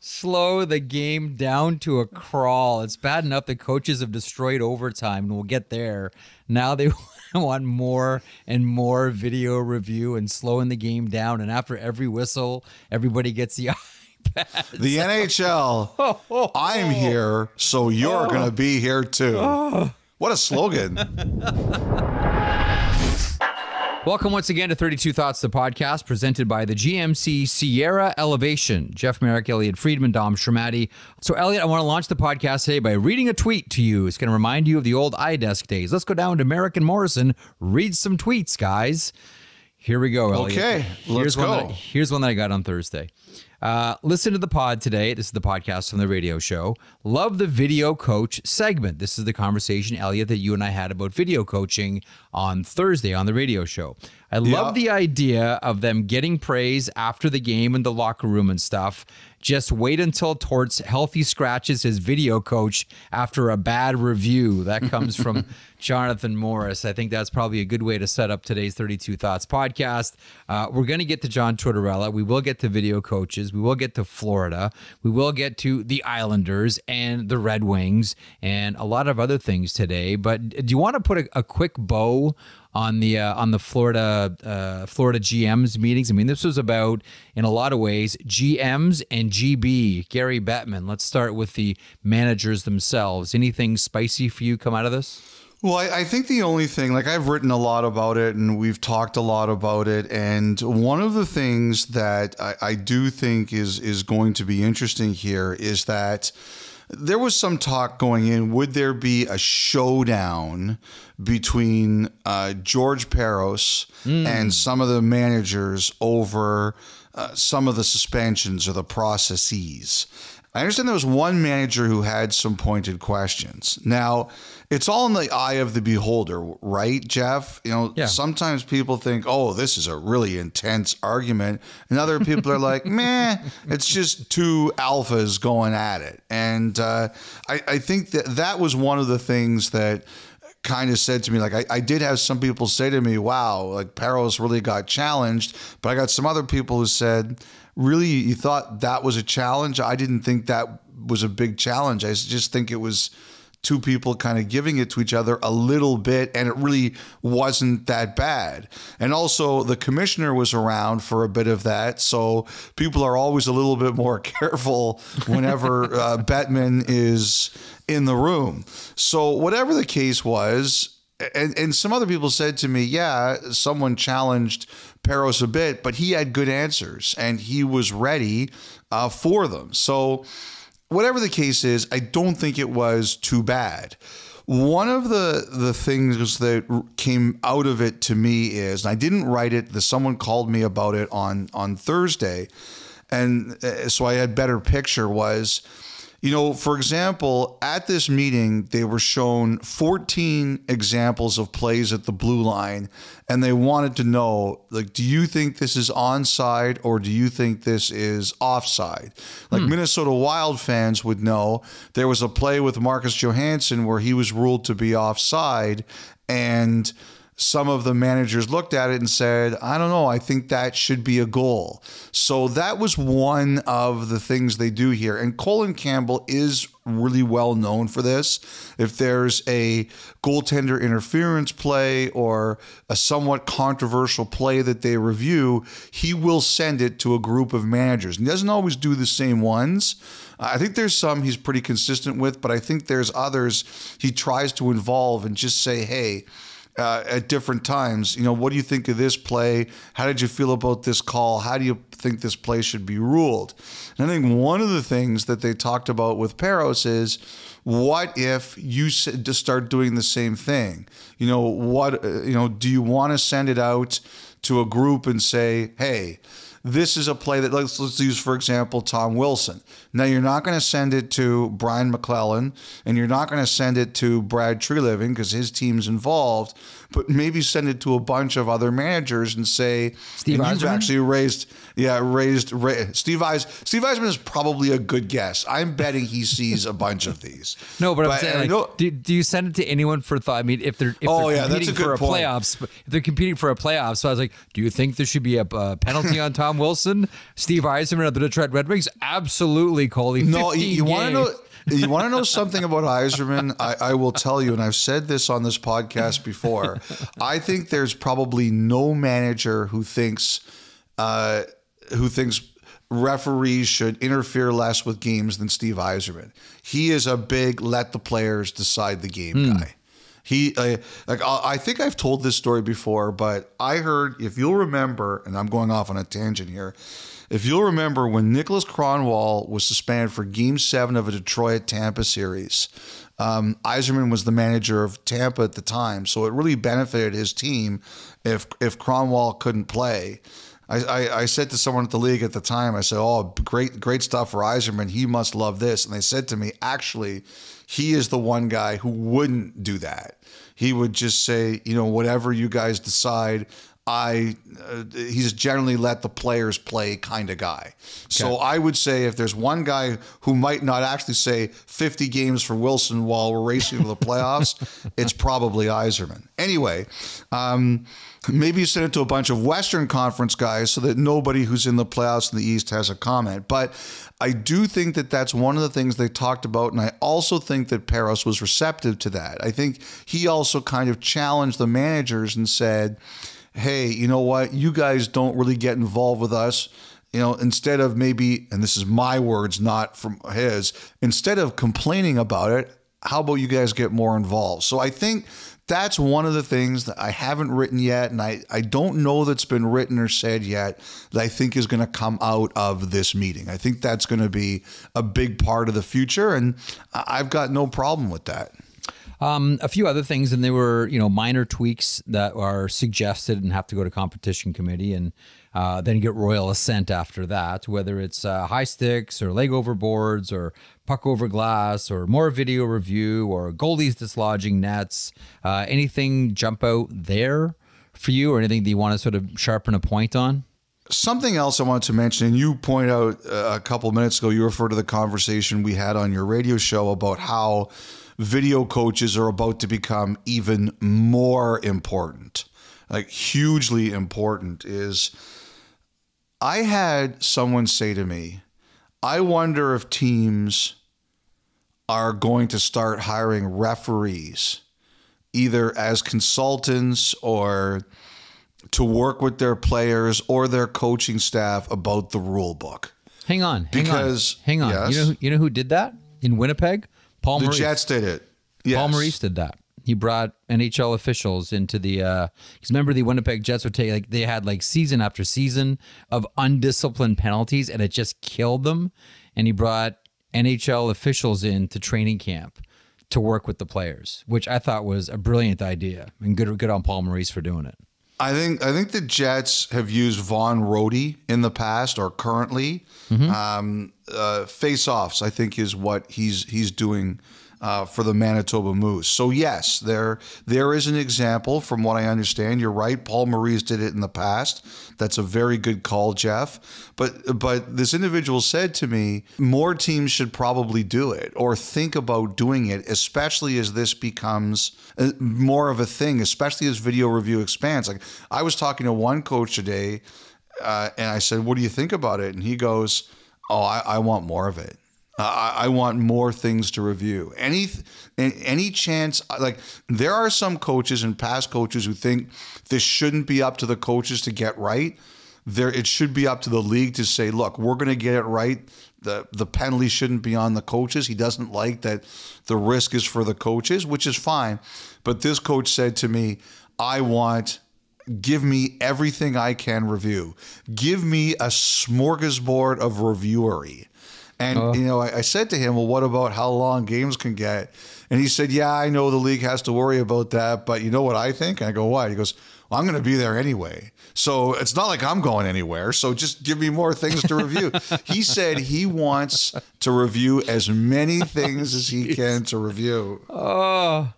slow the game down to a crawl. It's bad enough the coaches have destroyed overtime, and we'll get there. Now they want more and more video review and slowing the game down. And after every whistle, everybody gets the iPad. The NHL, I'm here, so you're going to be here too. Oh. What a slogan. Welcome once again to 32 Thoughts, the podcast presented by the GMC Sierra Elevation. Jeff Marek, Elliotte Friedman, Dom Sramaty. So, Elliotte, I want to launch the podcast today by reading a tweet to you. It's going to remind you of the old iDesk days. Let's go down to Marek and Morrison, read some tweets, guys. Here we go, Elliotte. Okay, let's here's One go. here's one that I got on Thursday. Uh, listen to the pod today. This is the podcast from the radio show. Love the video coach segment. This is the conversation, Elliotte, that you and I had about video coaching on Thursday on the radio show. I love the idea of them getting praise after the game in the locker room and stuff. Just wait until Torts healthy scratches his video coach after a bad review. That comes from Jonathan Morris. I think that's probably a good way to set up today's 32 Thoughts podcast. Uh, we're going to get to John Tortorella. We will get to video coaches. We will get to Florida. We will get to the Islanders and the Red Wings and a lot of other things today. But do you want to put a, a quick bow on the uh, on the Florida uh, Florida GMs meetings. I mean, this was about in a lot of ways GMs and GB. Gary Bettman. Let's start with the managers themselves. Anything spicy for you come out of this? Well, I, I think the only thing, like I've written a lot about it and we've talked a lot about it. And one of the things that I, I do think is is going to be interesting here is that there was some talk going in. Would there be a showdown between uh, George Parros and some of the managers over uh, some of the suspensions or the processes? I understand there was one manager who had some pointed questions. Now, it's all in the eye of the beholder, right, Jeff? You know, Yeah. sometimes people think, oh, this is a really intense argument. And other people are like, meh, it's just two alphas going at it. And uh, I, I think that that was one of the things that kind of said to me, like, I, I did have some people say to me, wow, like Parros really got challenged. But I got some other people who said, really, you thought that was a challenge? I didn't think that was a big challenge. I just think it was two people kind of giving it to each other a little bit, and it really wasn't that bad. And also, the commissioner was around for a bit of that, so people are always a little bit more careful whenever uh, Bettman is in the room. So, whatever the case was, and, and some other people said to me, yeah, someone challenged Parros a bit, but he had good answers and he was ready uh, for them. So, whatever the case is, I don't think it was too bad. One of the the things that came out of it to me is, and I didn't write it. The someone called me about it on on Thursday, and uh, so I had better picture. Was you know, for example, at this meeting, they were shown 14 examples of plays at the blue line, and they wanted to know, like, do you think this is onside or do you think this is offside? Like, hmm. Minnesota Wild fans would know there was a play with Marcus Johansson where he was ruled to be offside, and some of the managers looked at it and said, I don't know, I think that should be a goal. So that was one of the things they do here. And Colin Campbell is really well known for this. If there's a goaltender interference play or a somewhat controversial play that they review, he will send it to a group of managers. He doesn't always do the same ones. I think there's some he's pretty consistent with, but I think there's others he tries to involve and just say, hey, uh, at different times. You know, what do you think of this play? How did you feel about this call? How do you think this play should be ruled? And I think one of the things that they talked about with Parros is what if you just start doing the same thing? You know, what, uh, you know, do you want to send it out to a group and say, hey, this is a play that let's let's use for example Tom Wilson. Now you're not going to send it to Brian MacLellan and you're not going to send it to Brad Treliving because his team's involved, but maybe send it to a bunch of other managers and say, Steve and you've actually raised, yeah, raised, ra- Steve Eis, Steve Yzerman is probably a good guess. I'm betting he sees a bunch of these. No, but, I'm saying, like, do, do you send it to anyone for thought? I mean, if they're if Oh, they're yeah, that's competing a for a point. playoffs, if they're competing for a playoff, so I was like, do you think there should be a, uh penalty on Tom Wilson, Steve Yzerman of the Detroit Red Wings? Absolutely, Coley. No, you, you want to know. You want to know something about Yzerman? I, I will tell you, and I've said this on this podcast before. I think there's probably no manager who thinks uh, who thinks referees should interfere less with games than Steve Yzerman. He is a big let the players decide the game guy. He uh, like I I think I've told this story before, but I heard if you'll remember, and I'm going off on a tangent here. If you'll remember when Niklas Kronwall was suspended for Game Seven of a Detroit Tampa series, um, Yzerman was the manager of Tampa at the time, so it really benefited his team if if Kronwall couldn't play. I, I, I said to someone at the league at the time, I said, "Oh, great, great stuff for Yzerman. He must love this." And they said to me, "Actually, he is the one guy who wouldn't do that. He would just say, you know, whatever you guys decide." I uh, he's generally let the players play kind of guy. So I would say if there's one guy who might not actually say 50 games for Wilson while we're racing to the playoffs, it's probably Yzerman. Anyway, um, maybe you send it to a bunch of Western Conference guys so that nobody who's in the playoffs in the East has a comment. But I do think that that's one of the things they talked about, and I also think that Parros was receptive to that. I think he also kind of challenged the managers and said, "Hey, you know what? You guys don't really get involved with us." You know, instead of maybe, and this is my words, not from his, instead of complaining about it, how about you guys get more involved? So I think that's one of the things that I haven't written yet, and I, I don't know that's been written or said yet that I think is going to come out of this meeting. I think that's going to be a big part of the future, and I've got no problem with that. Um, a few other things, and they were you know minor tweaks that are suggested and have to go to competition committee, and uh, then get royal assent after that. Whether it's uh, high sticks or leg over boards or puck over glass or more video review or goalies dislodging nets, uh, anything jump out there for you, or anything that you want to sort of sharpen a point on? Something else I wanted to mention, and you point out uh, a couple minutes ago, you referred to the conversation we had on your radio show about how video coaches are about to become even more important, like hugely important. Is I had someone say to me, I wonder if teams are going to start hiring referees either as consultants or to work with their players or their coaching staff about the rule book. Hang on, hang Because- on, hang on. yes? You know, you know who did that in Winnipeg? Paul The Maurice. Jets did it. Yes. Paul Maurice did that. He brought NHL officials into the uh, because remember the Winnipeg Jets would take like they had like season after season of undisciplined penalties and it just killed them. And he brought NHL officials in to training camp to work with the players, which I thought was a brilliant idea and good good on Paul Maurice for doing it. I think I think the Jets have used Vaughan Rody in the past or currently. Mm-hmm. Um, uh, face-offs, I think, is what he's he's doing uh, for the Manitoba Moose. So yes, there there is an example from what I understand. You're right. Paul Maurice did it in the past. That's a very good call, Jeff. But but this individual said to me, more teams should probably do it or think about doing it, especially as this becomes uh, more of a thing, especially as video review expands. Like I was talking to one coach today, uh, and I said, "What do you think about it?" And he goes, "Oh, I, I want more of it." Uh, I, I want more things to review. Any any chance like there are some coaches and past coaches who think this shouldn't be up to the coaches to get right. There, it should be up to the league to say, look, we're going to get it right. the The penalty shouldn't be on the coaches. He doesn't like that the risk is for the coaches, which is fine. But this coach said to me, I want give me everything I can review. Give me a smorgasbord of reviewery. And uh-huh. you know, I, I said to him, "Well, what about how long games can get?" And he said, "Yeah, I know the league has to worry about that, but you know what I think?" And I go, "Why?" He goes, well, "I'm going to be there anyway, so it's not like I'm going anywhere. So just give me more things to review." he said he wants to review as many things as he can to review. Oh,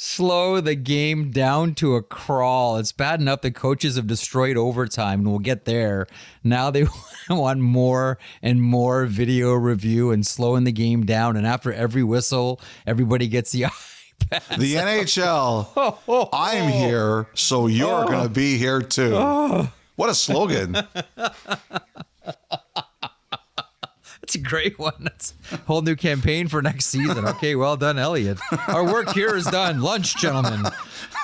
slow the game down to a crawl. It's bad enough the coaches have destroyed overtime, and we'll get there. Now they want more and more video review and slowing the game down. And after every whistle, everybody gets the iPad. The NHL, I'm here, so you're oh. going to be here too. Oh. What a slogan. That's a great one. That's a whole new campaign for next season. Okay, well done, Elliotte. Our work here is done. Lunch, gentlemen.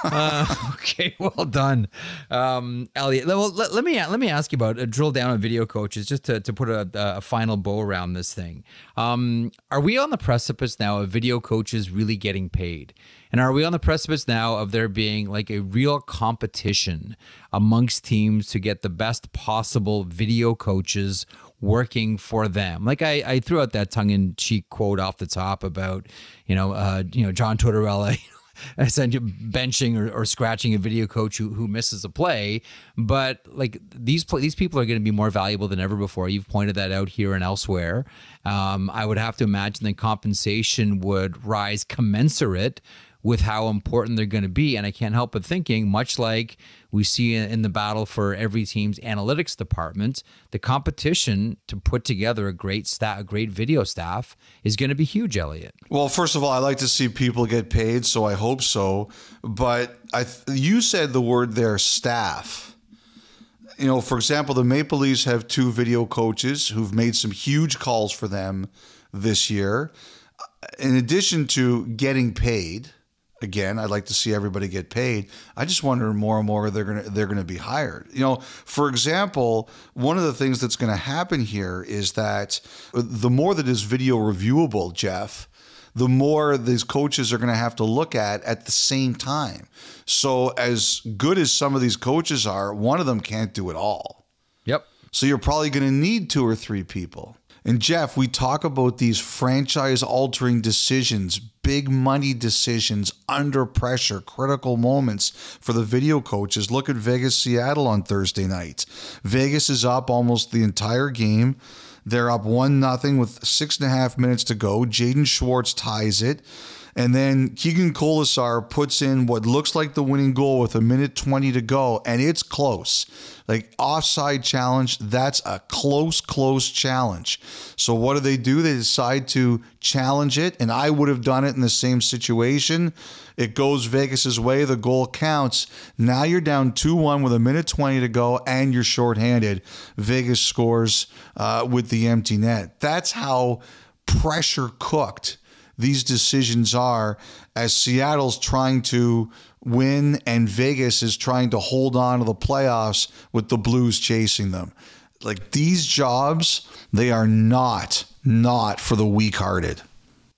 Uh, okay, well done, um, Elliotte. Well, let, let, me let me ask you about uh, drill down on video coaches, just to, to put a, a final bow around this thing. Um, are we on the precipice now of video coaches really getting paid? And are we on the precipice now of there being like a real competition amongst teams to get the best possible video coaches working for them? Like I, I threw out that tongue in cheek quote off the top about, you know, uh, you know, John Tortorella. essentially benching or, or, scratching a video coach who, who misses a play. But like these these people are going to be more valuable than ever before. You've pointed that out here and elsewhere. Um, I would have to imagine the compensation would rise commensurate with how important they're going to be. And I can't help but thinking, much like we see in the battle for every team's analytics department, the competition to put together a great staff, a great video staff is going to be huge, Elliotte. Well, first of all, I like to see people get paid, so I hope so. But I, you said the word there, staff. You know, for example, the Maple Leafs have two video coaches who've made some huge calls for them this year. In addition to getting paid, again i'd like to see everybody get paid. I just wonder more and more they're going to they're going to be hired. You know for example one of the things that's going to happen here is that the more that is video reviewable jeff the more these coaches are going to have to look at at the same time. So as good as some of these coaches are one of them can't do it all. Yep. So you're probably going to need two or three people and Jeff, we talk about these franchise altering decisions, big money decisions under pressure, critical moments for the video coaches. Look at Vegas Seattle on Thursday night. Vegas is up almost the entire game. They're up one nothing with six and a half minutes to go. Jaden Schwartz ties it. And then Keegan Kolesar puts in what looks like the winning goal with a minute 20 to go, and it's close. Like offside challenge, that's a close, close challenge. So what do they do? They decide to challenge it, and I would have done it in the same situation. It goes Vegas's way, the goal counts. Now you're down 2 1 with a minute 20 to go, and you're shorthanded. Vegas scores uh, with the empty net. That's how pressure cooked these decisions are as Seattle's trying to win and Vegas is trying to hold on to the playoffs with the Blues chasing them. Like these jobs, they are not not for the weak-hearted.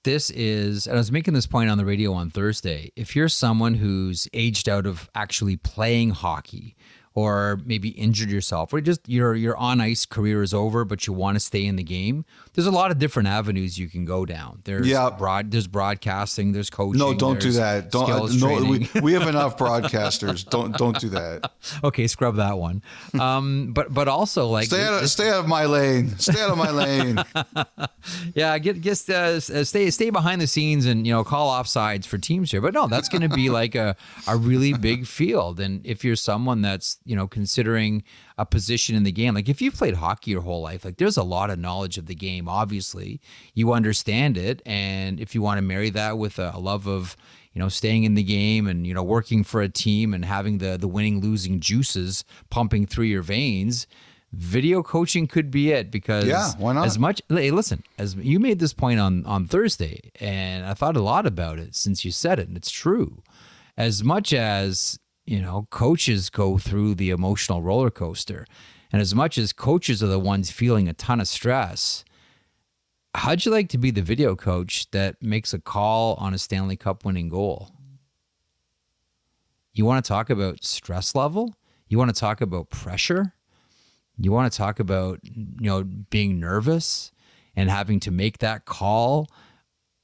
This is, and I was making this point on the radio on Thursday. If you're someone who's aged out of actually playing hockey, or maybe injured yourself or just your your on ice career is over but you want to stay in the game there's a lot of different avenues you can go down. There's yeah. broad there's broadcasting there's coaching no don't do that. Don't uh, no we, we have enough broadcasters. Don't don't do that. Okay scrub that one. Um but but also like stay out of, stay out of my lane. Stay out of my lane. Yeah get just uh, stay stay behind the scenes and you know call off sides for teams here. But no that's going to be like a a really big field. And if you're someone that's you know, considering a position in the game. Like if you've played hockey your whole life, like there's a lot of knowledge of the game. Obviously, you understand it, and if you want to marry that with a, love of you know staying in the game and you know working for a team and having the the winning losing juices pumping through your veins video coaching could be it because yeah, why not? As much hey, listen, as you made this point on on Thursday, and I thought a lot about it since you said it, and it's true. As much as you know, coaches go through the emotional roller coaster. And as much as coaches are the ones feeling a ton of stress, how'd you like to be the video coach that makes a call on a Stanley Cup winning goal? You want to talk about stress level? You want to talk about pressure? You want to talk about, you know, being nervous and having to make that call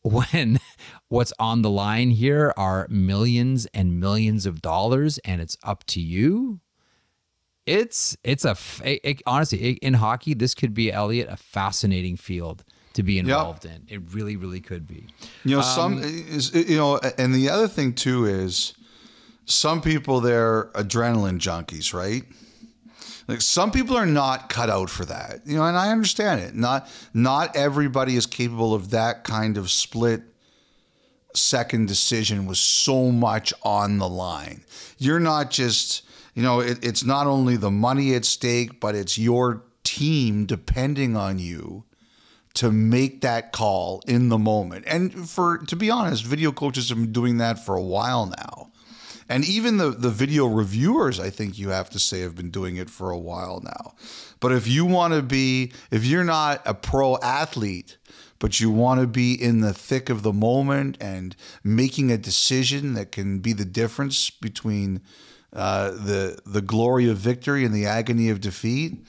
when what's on the line here are millions and millions of dollars and it's up to you it's it's a it, honestly in hockey this could be Elliotte a fascinating field to be involved in. It really, really could be. You know, some Um, is you know, and the other thing too is some people they're adrenaline junkies, right? Like some people are not cut out for that, you know, and I understand it. Not not everybody is capable of that kind of split second decision with so much on the line. You're not just, you know, it, it's not only the money at stake, but it's your team depending on you to make that call in the moment. And for to be honest, video coaches have been doing that for a while now. And even the, the video reviewers, I think you have to say, have been doing it for a while now. But if you want to be, if you're not a pro athlete, but you want to be in the thick of the moment and making a decision that can be the difference between uh, the the glory of victory and the agony of defeat,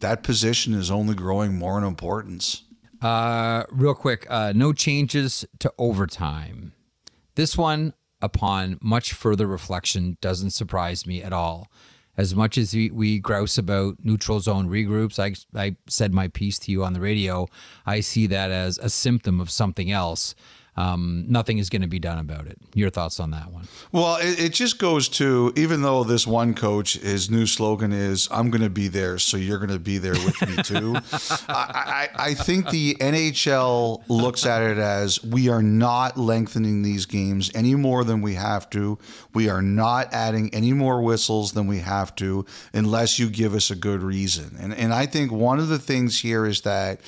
that position is only growing more in importance. Uh, real quick, uh, no changes to overtime. This one, upon much further reflection, doesn't surprise me at all. As much as we, we grouse about neutral zone regroups, I, I said my piece to you on the radio. I see that as a symptom of something else. Um, nothing is going to be done about it. Your thoughts on that one? Well, it, it just goes to even though this one coach, his new slogan is "I'm going to be there, so you're going to be there with me too." I, I, I think the NHL looks at it as we are not lengthening these games any more than we have to. We are not adding any more whistles than we have to, unless you give us a good reason. And and I think one of the things here is that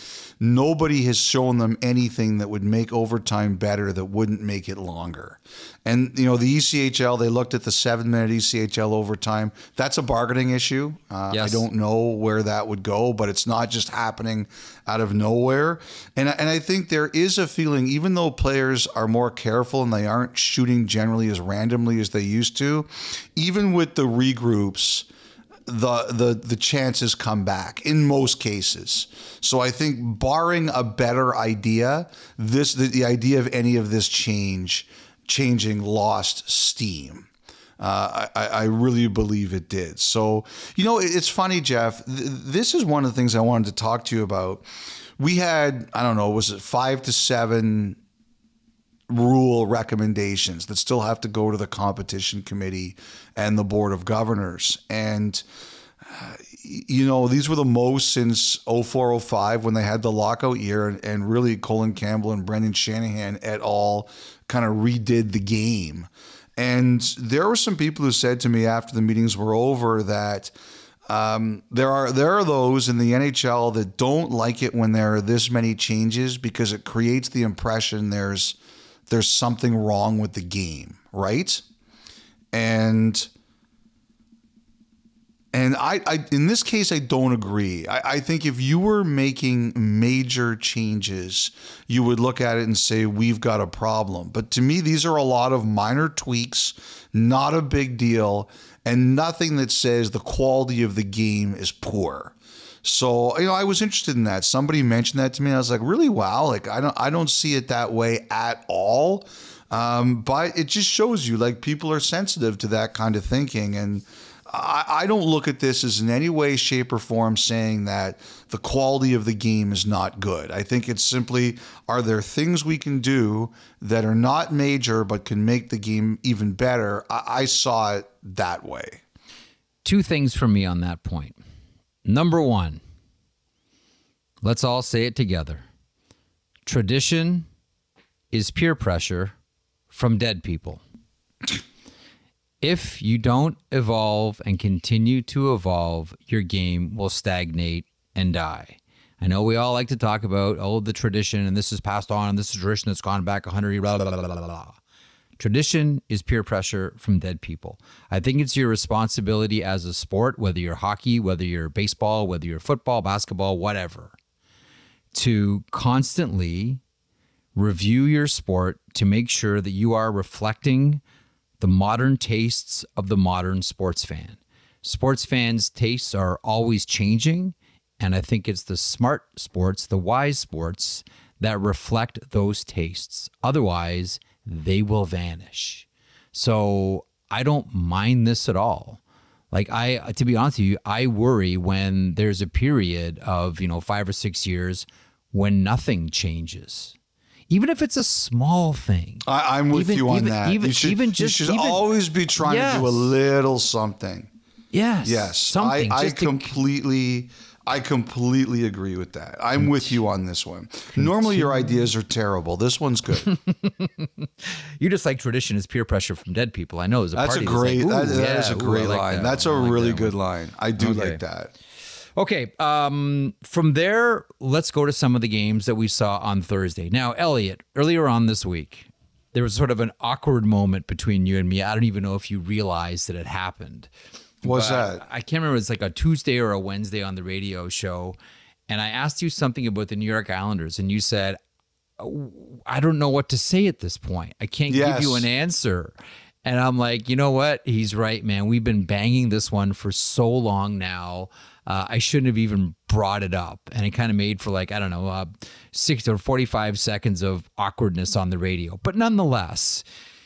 nobody has shown them anything that would make overtime better that wouldn't make it longer. And you know the ECHL, they looked at the seven-minute ECHL overtime. That's a bargaining issue. Uh, Yes. I don't know where that would go, but it's not just happening out of nowhere. And and I think there is a feeling, even though players are more careful and they aren't shooting generally as randomly as they used to, even with the regroups the the the chances come back in most cases. So I think barring a better idea, this the, the idea of any of this change changing lost steam. Uh, I, I really believe it did. So, you know, it's funny, Jeff. Th- this is one of the things I wanted to talk to you about. We had, I don't know, was it five to seven rule recommendations that still have to go to the competition committee and the board of governors. And uh, you know these were the most since 0405 when they had the lockout year and, and really colin campbell and brendan shanahan et al. kind of redid the game. And there were some people who said to me after the meetings were over that um, there are there are those in the NHL that don't like it when there are this many changes because it creates the impression there's there's something wrong with the game, right? And and I, I in this case I don't agree. I, I think if you were making major changes, you would look at it and say we've got a problem. But to me, these are a lot of minor tweaks, not a big deal, and nothing that says the quality of the game is poor. So you know, I was interested in that. Somebody mentioned that to me. I was like, really? Wow! Like I don't, I don't see it that way at all. Um, but it just shows you like people are sensitive to that kind of thinking, and I, I don't look at this as in any way, shape, or form saying that the quality of the game is not good. I think it's simply are there things we can do that are not major but can make the game even better? I, I saw it that way. Two things for me on that point. Number one, let's all say it together. Tradition is peer pressure from dead people. If you don't evolve and continue to evolve, your game will stagnate and die. I know we all like to talk about, oh, the tradition, and this is passed on, and this is tradition that's gone back 100 years, blah, blah, blah, blah, blah. Tradition is peer pressure from dead people. I think it's your responsibility as a sport, whether you're hockey, whether you're baseball, whether you're football, basketball, whatever, to constantly review your sport to make sure that you are reflecting the modern tastes of the modern sports fan. Sports fans' tastes are always changing, and I think it's the smart sports, the wise sports that reflect those tastes. Otherwise, they will vanish. So I don't mind this at all. Like I, to be honest with you, I worry when there's a period of you know five or six years when nothing changes. Even if it's a small thing. I, I'm with Even- you on even- that. even- you should, even you just- should even- always be trying to do a little something. Yes. Yes, Something. I, I just to- completely, I completely agree with that. I'm with you on this one. Normally, your ideas are terrible. This one's good. you just like tradition is peer pressure from dead people. I know. It's a That's a great. like, that, "Ooh, that is yeah, a ooh, great like line. that That's a like really that good line. I do Okay. like that. Okay. Um, from there, let's go to some of the games that we saw on Thursday. Now, Elliotte, earlier on this week, there was sort of an awkward moment between you and me. I don't even know if you realized that it happened. What's that? I can't remember. It's like a Tuesday or a Wednesday on the radio show. And I asked you something about the New York Islanders, and you said, I don't know what to say at this point. I can't give you an answer. And I'm like, you know what? He's right, man. We've been banging this one for so long now. Uh, I shouldn't have even brought it up. And it kind of made for like, I don't know, uh, six or 45 seconds of awkwardness on the radio. But nonetheless,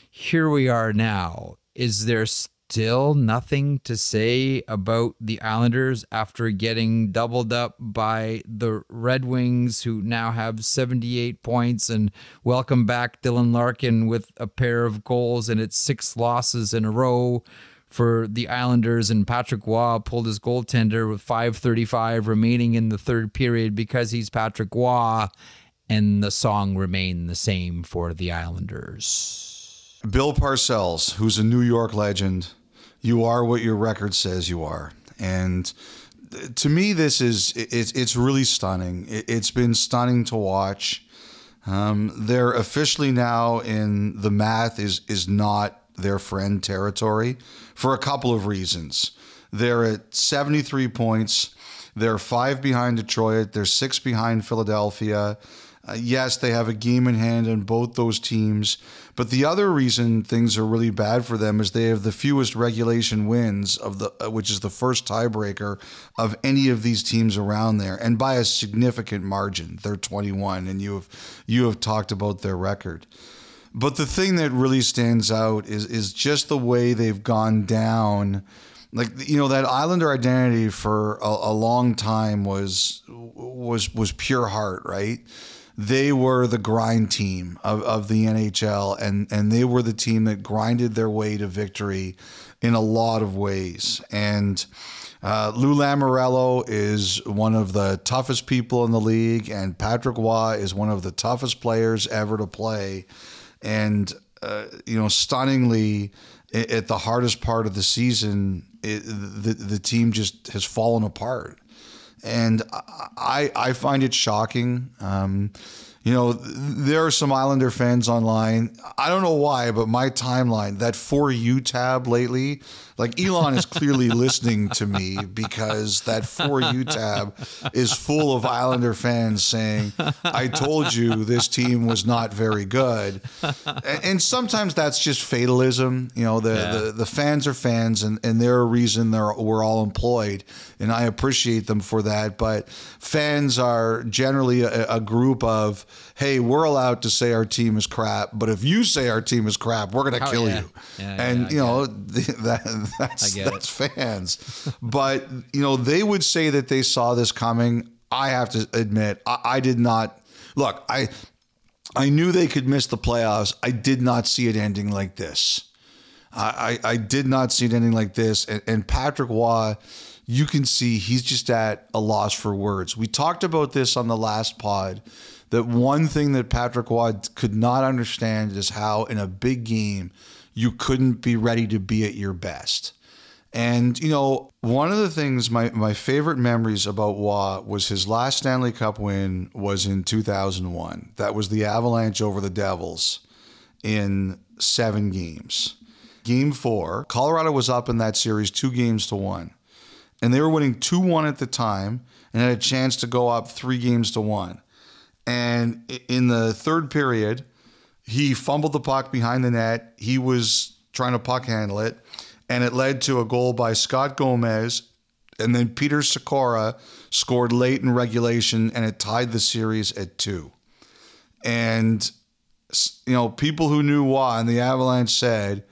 here we are now. Is there still nothing to say about the Islanders after getting doubled up by the Red Wings, who now have 78 points? And welcome back, Dylan Larkin, with a pair of goals, and it's six losses in a row for the Islanders. And Patrick Roy pulled his goaltender with 5:35 remaining in the third period because he's Patrick Roy, and the song remained the same for the Islanders. Bill Parcells, who's a New York legend, you are what your record says you are, and to me, this is it's it's really stunning. It, it's been stunning to watch. Um, they're officially now in the math is is not their friend territory for a couple of reasons. They're at 73 points. They're five behind Detroit. They're six behind Philadelphia. Uh, yes, they have a game in hand on both those teams. But the other reason things are really bad for them is they have the fewest regulation wins of the, uh, which is the first tiebreaker of any of these teams around there, and by a significant margin. They're 21, and you have you have talked about their record. But the thing that really stands out is is just the way they've gone down. Like you know that Islander identity for a, a long time was was was pure heart, right? They were the grind team of, of the NHL, and and they were the team that grinded their way to victory in a lot of ways. And uh, Lou Lamoriello is one of the toughest people in the league, and Patrick Roy is one of the toughest players ever to play. And uh, you know, stunningly, at the hardest part of the season, it, the the team just has fallen apart and I I find it shocking. Um, you know, there are some Islander fans online. I don't know why, but my timeline, that for you tab lately, like Elon is clearly listening to me because that for you tab is full of Islander fans saying, "I told you this team was not very good," and, sometimes that's just fatalism. You know, the Yeah. the, the fans are fans, and, and they're a reason they're we're all employed, and I appreciate them for that. But fans are generally a, a group of, hey, we're allowed to say our team is crap, but if you say our team is crap, we're gonna Oh, kill yeah. you. Yeah, and yeah, you know that that's that's fans. but you know they would say that they saw this coming. I have to admit, I, I did not. Look, I I knew they could miss the playoffs. I did not see it ending like this. I, I, I did not see it ending like this. And, and Patrick Roy, you can see he's just at a loss for words. We talked about this on the last pod that one thing that Patrick Roy could not understand is how in a big game you couldn't be ready to be at your best. And you know, one of the things my my favorite memories about Roy was his last Stanley Cup win was in 2001. That was the Avalanche over the Devils in 7 games. Game 4, Colorado was up in that series 2 games to 1. And they were winning 2-1 at the time and had a chance to go up 3 games to 1. And in the third period, he fumbled the puck behind the net. He was trying to puck handle it, and it led to a goal by Scott Gomez. And then Petr Sykora scored late in regulation, and it tied the series at two. And you know, people who knew Roy and the Avalanche said,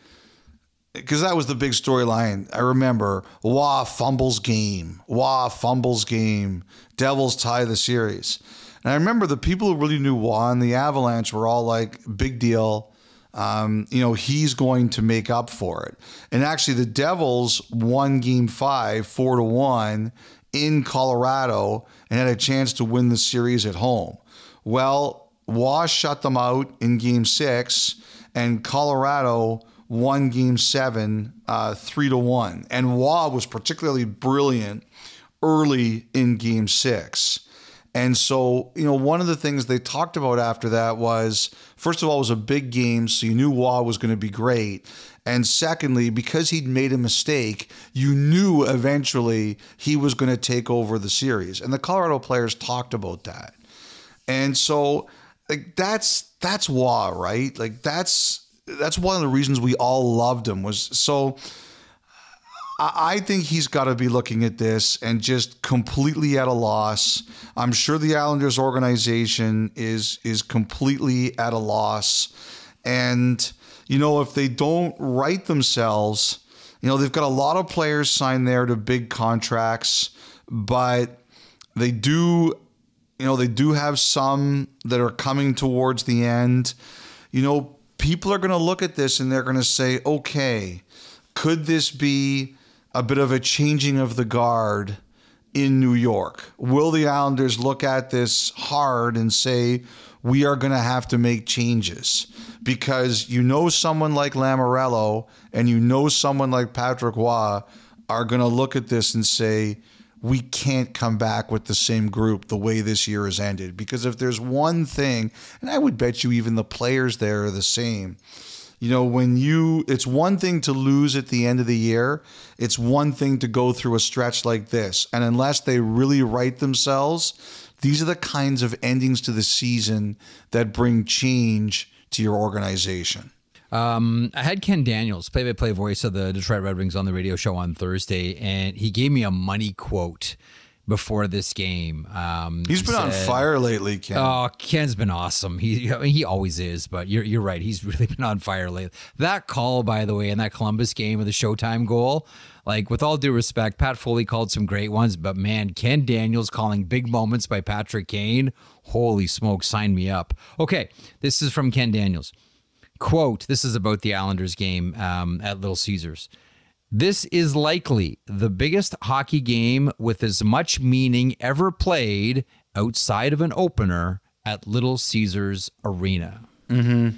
because that was the big storyline. I remember Roy fumbles game. Roy fumbles game. Devils tie the series. And I remember the people who really knew Roy, the Avalanche, were all like, big deal. Um, you know, he's going to make up for it. And actually, the Devils won game five, four to one in Colorado and had a chance to win the series at home. Well, Roy shut them out in game six, and Colorado won game seven, uh, three to one. And Roy was particularly brilliant early in game six. And so, you know, one of the things they talked about after that was first of all, it was a big game, so you knew Roy was going to be great. And secondly, because he'd made a mistake, you knew eventually he was going to take over the series. And the Colorado players talked about that. And so, like that's that's Roy, right? Like that's that's one of the reasons we all loved him was so I think he's got to be looking at this and just completely at a loss. I'm sure the Islanders organization is is completely at a loss. And you know, if they don't right themselves, you know, they've got a lot of players signed there to big contracts, but they do you know, they do have some that are coming towards the end. You know, people are going to look at this and they're going to say, "Okay, could this be a bit of a changing of the guard in New York? Will the Islanders look at this hard and say, we are going to have to make changes? Because you know someone like Lamoriello and you know someone like Patrick Roy are going to look at this and say, we can't come back with the same group the way this year has ended. Because if there's one thing, and I would bet you even the players there are the same, you know, when you, it's one thing to lose at the end of the year, it's one thing to go through a stretch like this. And unless they really right themselves, these are the kinds of endings to the season that bring change to your organization. Um, I had Ken Daniels, play-by-play voice of the Detroit Red Wings, on the radio show on Thursday, and he gave me a money quote before this game. Um, He's been said, on fire lately, Ken. Oh, Ken's been awesome. He I mean, he always is, but you're you're right. He's really been on fire lately. That call, by the way, in that Columbus game of the Showtime goal, like with all due respect, Pat Foley called some great ones, but man, Ken Daniels calling big moments by Patrick Kane. Holy smoke, sign me up. Okay, this is from Ken Daniels. Quote, this is about the Islanders game um, at Little Caesars. This is likely the biggest hockey game with as much meaning ever played outside of an opener at Little Caesars Arena. Mm-hmm.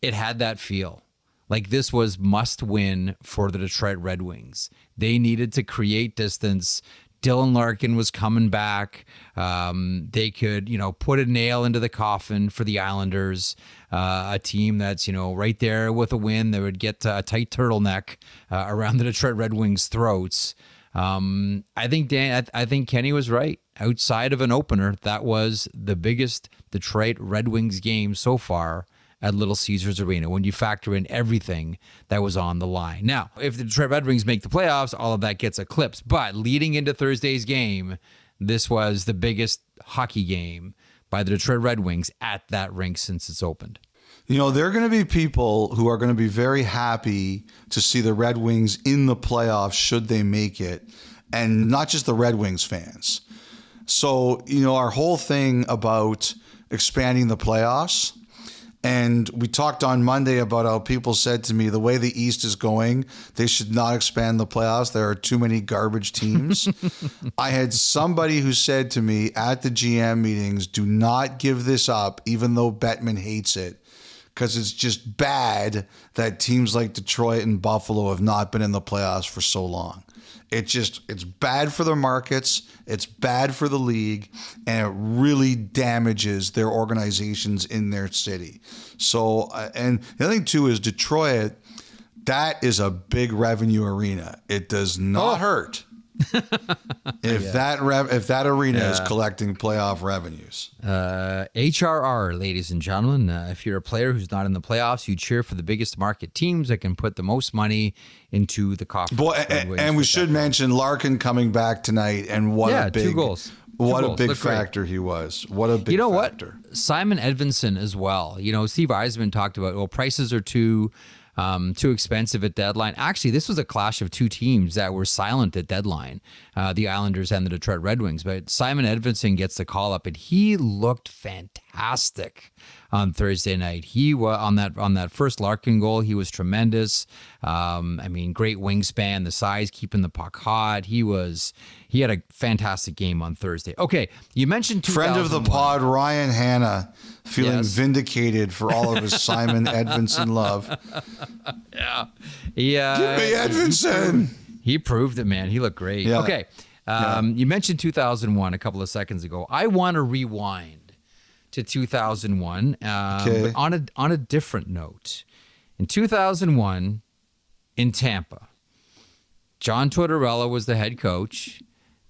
It had that feel. Like this was must win for the Detroit Red Wings. They needed to create distance Dylan Larkin was coming back. Um, they could, you know, put a nail into the coffin for the Islanders, uh, a team that's, you know, right there with a win that would get a tight turtleneck uh, around the Detroit Red Wings' throats. Um, I think Dan, I, I think Kenny was right. Outside of an opener, that was the biggest Detroit Red Wings game so far at Little Caesars Arena when you factor in everything that was on the line. Now, if the Detroit Red Wings make the playoffs, all of that gets eclipsed. But leading into Thursday's game, this was the biggest hockey game by the Detroit Red Wings at that rink since it's opened. You know, there are going to be people who are going to be very happy to see the Red Wings in the playoffs should they make it, and not just the Red Wings fans. So, you know, our whole thing about expanding the playoffs and we talked on Monday about how people said to me, the way the East is going, they should not expand the playoffs. There are too many garbage teams. I had somebody who said to me at the GM meetings, do not give this up, even though Bettman hates it, because it's just bad that teams like Detroit and Buffalo have not been in the playoffs for so long. It just it's bad for the markets, it's bad for the league, and it really damages their organizations in their city. So, uh, and the other thing too is Detroit. That is a big revenue arena. It does not oh. hurt if yeah. that rev- if that arena yeah. is collecting playoff revenues. Uh, HRR, ladies and gentlemen, uh, if you're a player who's not in the playoffs, you cheer for the biggest market teams that can put the most money into the coffers. Boy, and, and we should mention Larkin coming back tonight, and what yeah, a big two goals. What a big factor great. he was. What a big You know factor. what? Simon Edvinsson as well. You know, Steve Yzerman talked about, well, prices are too um, too expensive at deadline. Actually, this was a clash of two teams that were silent at deadline, uh, the Islanders and the Detroit Red Wings. But Simon Edvinsson gets the call up, and he looked fantastic on Thursday night. He was on that on that first Larkin goal. He was tremendous. Um, I mean, great wingspan, the size, keeping the puck hot. He was he had a fantastic game on Thursday. Okay, you mentioned friend of the pod Ryan Hanna feeling Yes. vindicated for all of his Simon Edvinsson love. Yeah, yeah. Give me Edvinsson. He proved it, man. He looked great. Yeah. Okay. Um, You mentioned 2001 a couple of seconds ago. I want to rewind to 2001 um, Okay. on a on a different note. In 2001, in Tampa, John Tortorella was the head coach.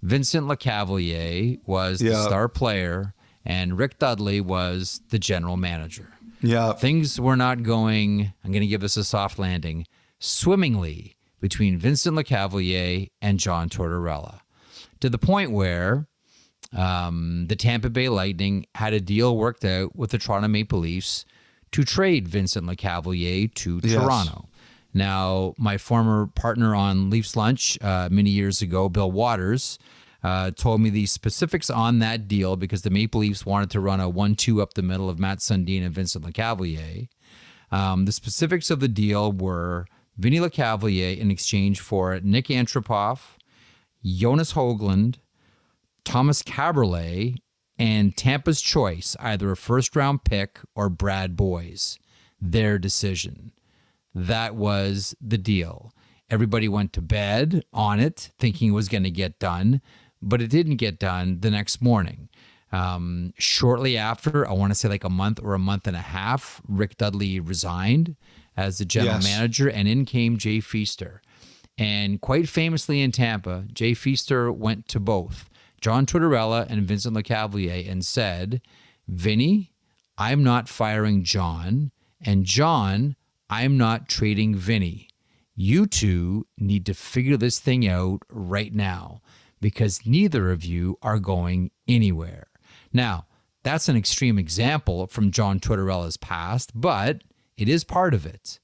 Vincent LeCavalier was the star player, and Rick Dudley was the general manager Yeah. things were not going, I'm going to give this a soft landing, swimmingly between Vincent LeCavalier and John Tortorella to the point where um, the Tampa Bay Lightning had a deal worked out with the Toronto Maple Leafs to trade Vincent Lecavalier to Yes. Toronto. Now, my former partner on Leafs Lunch uh, many years ago, Bill Watters, uh, told me the specifics on that deal because the Maple Leafs wanted to run a one-two up the middle of Mats Sundin and Vincent Lecavalier. Um, the specifics of the deal were Vinny Lecavalier in exchange for Nik Antropov, Jonas Hoglund, Tomas Kaberle, and Tampa's choice, either a first round pick or Brad Boyes. Their decision. That was the deal. Everybody went to bed on it, thinking it was going to get done, but it didn't get done the next morning. Um, shortly after, I want to say like a month or a month and a half, Rick Dudley resigned as the general Yes. manager, and in came Jay Feaster. And quite famously in Tampa, Jay Feaster went to both John Tortorella and Vincent Lecavalier and said, Vinny, I'm not firing John. And John, I'm not trading Vinny. You two need to figure this thing out right now because neither of you are going anywhere. Now, that's an extreme example from John Tortorella's past, but it is part of it.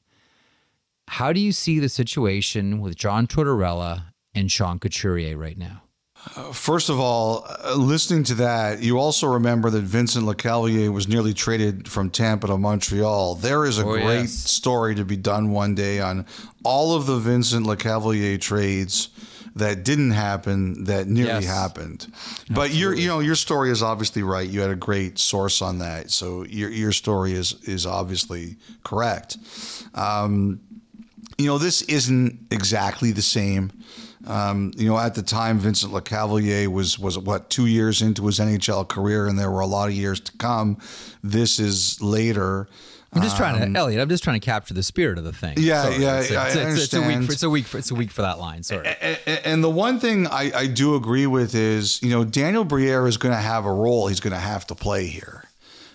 How do you see the situation with John Tortorella and Sean Couturier right now? First of all, uh, listening to that, you also remember that Vincent Lecavalier was nearly traded from Tampa to Montreal. There is a Oh, great yes. story to be done one day on all of the Vincent Lecavalier trades that didn't happen that nearly Yes. happened. But your you know your story is obviously right. You had a great source on that, so your your story is is obviously correct. Um, you know, this isn't exactly the same. Um, you know, at the time, Vincent Lecavalier was was what two years into his NHL career, and there were a lot of years to come. This is later. I'm just trying to, Elliot. I'm just trying to capture the spirit of the thing. Um, Yeah, Sorry. yeah, It's a, I it's a- it's week. understand. For, it's a week. For, it's a week for. It's a week for that line. Sorry. And, and the one thing I, I do agree with is, you know, Daniel Briere is going to have a role. He's going to have to play here.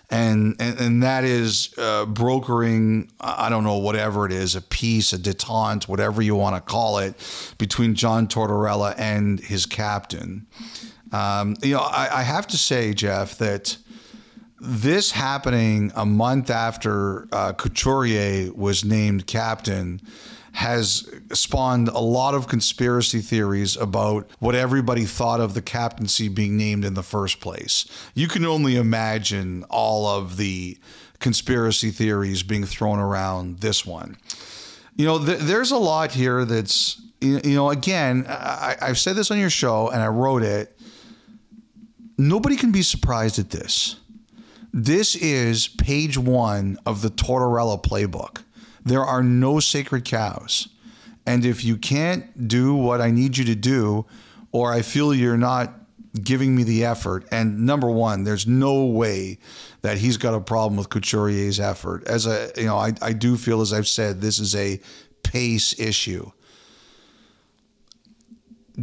And, and and that is uh, brokering, I don't know, whatever it is, a peace, a detente, whatever you want to call it, between John Tortorella and his captain. Um, you know, I, I have to say, Jeff, that this happening a month after uh, Couturier was named captain has spawned a lot of conspiracy theories about what everybody thought of the captaincy being named in the first place. You can only imagine all of the conspiracy theories being thrown around this one. You know, th- there's a lot here that's, you know, again, I- I've said this on your show and I wrote it. Nobody can be surprised at this. This is page one of the Tortorella playbook. There are no sacred cows. And if you can't do what I need you to do, or I feel you're not giving me the effort, and number one, there's no way that he's got a problem with Couturier's effort. As a, you know, I, I do feel, as I've said, this is a pace issue.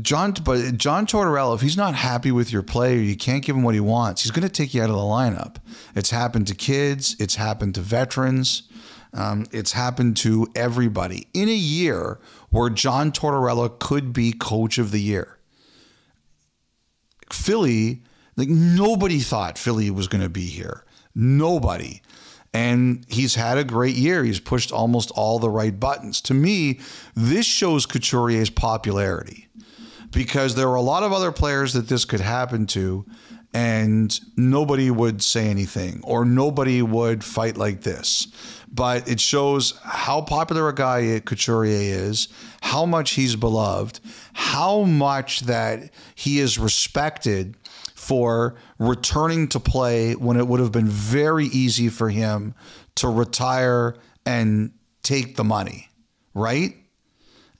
John, but John Tortorella, if he's not happy with your play or you can't give him what he wants, he's going to take you out of the lineup. It's happened to kids. It's happened to veterans. Um, it's happened to everybody in a year where John Tortorella could be coach of the year. Philly, like nobody thought Philly was going to be here. Nobody. and he's had a great year. He's pushed almost all the right buttons. To me, this shows Couturier's popularity because there were a lot of other players that this could happen to, and nobody would say anything or nobody would fight like this. But it shows how popular a guy Couturier is, how much he's beloved, how much that he is respected for returning to play when it would have been very easy for him to retire and take the money, right?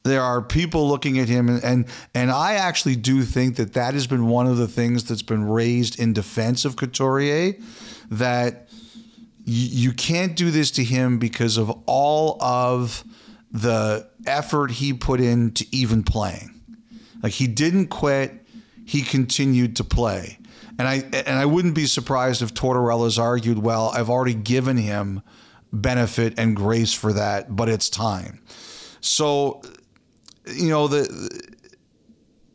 There are people looking at him, and, and and I actually do think that that has been one of the things that's been raised in defense of Couturier, that you, can't do this to him because of all of the effort he put into even playing. Like he didn't quit, he continued to play. And I and I wouldn't be surprised if Tortorella's argued, well, I've already given him benefit and grace for that, but it's time. So you know, the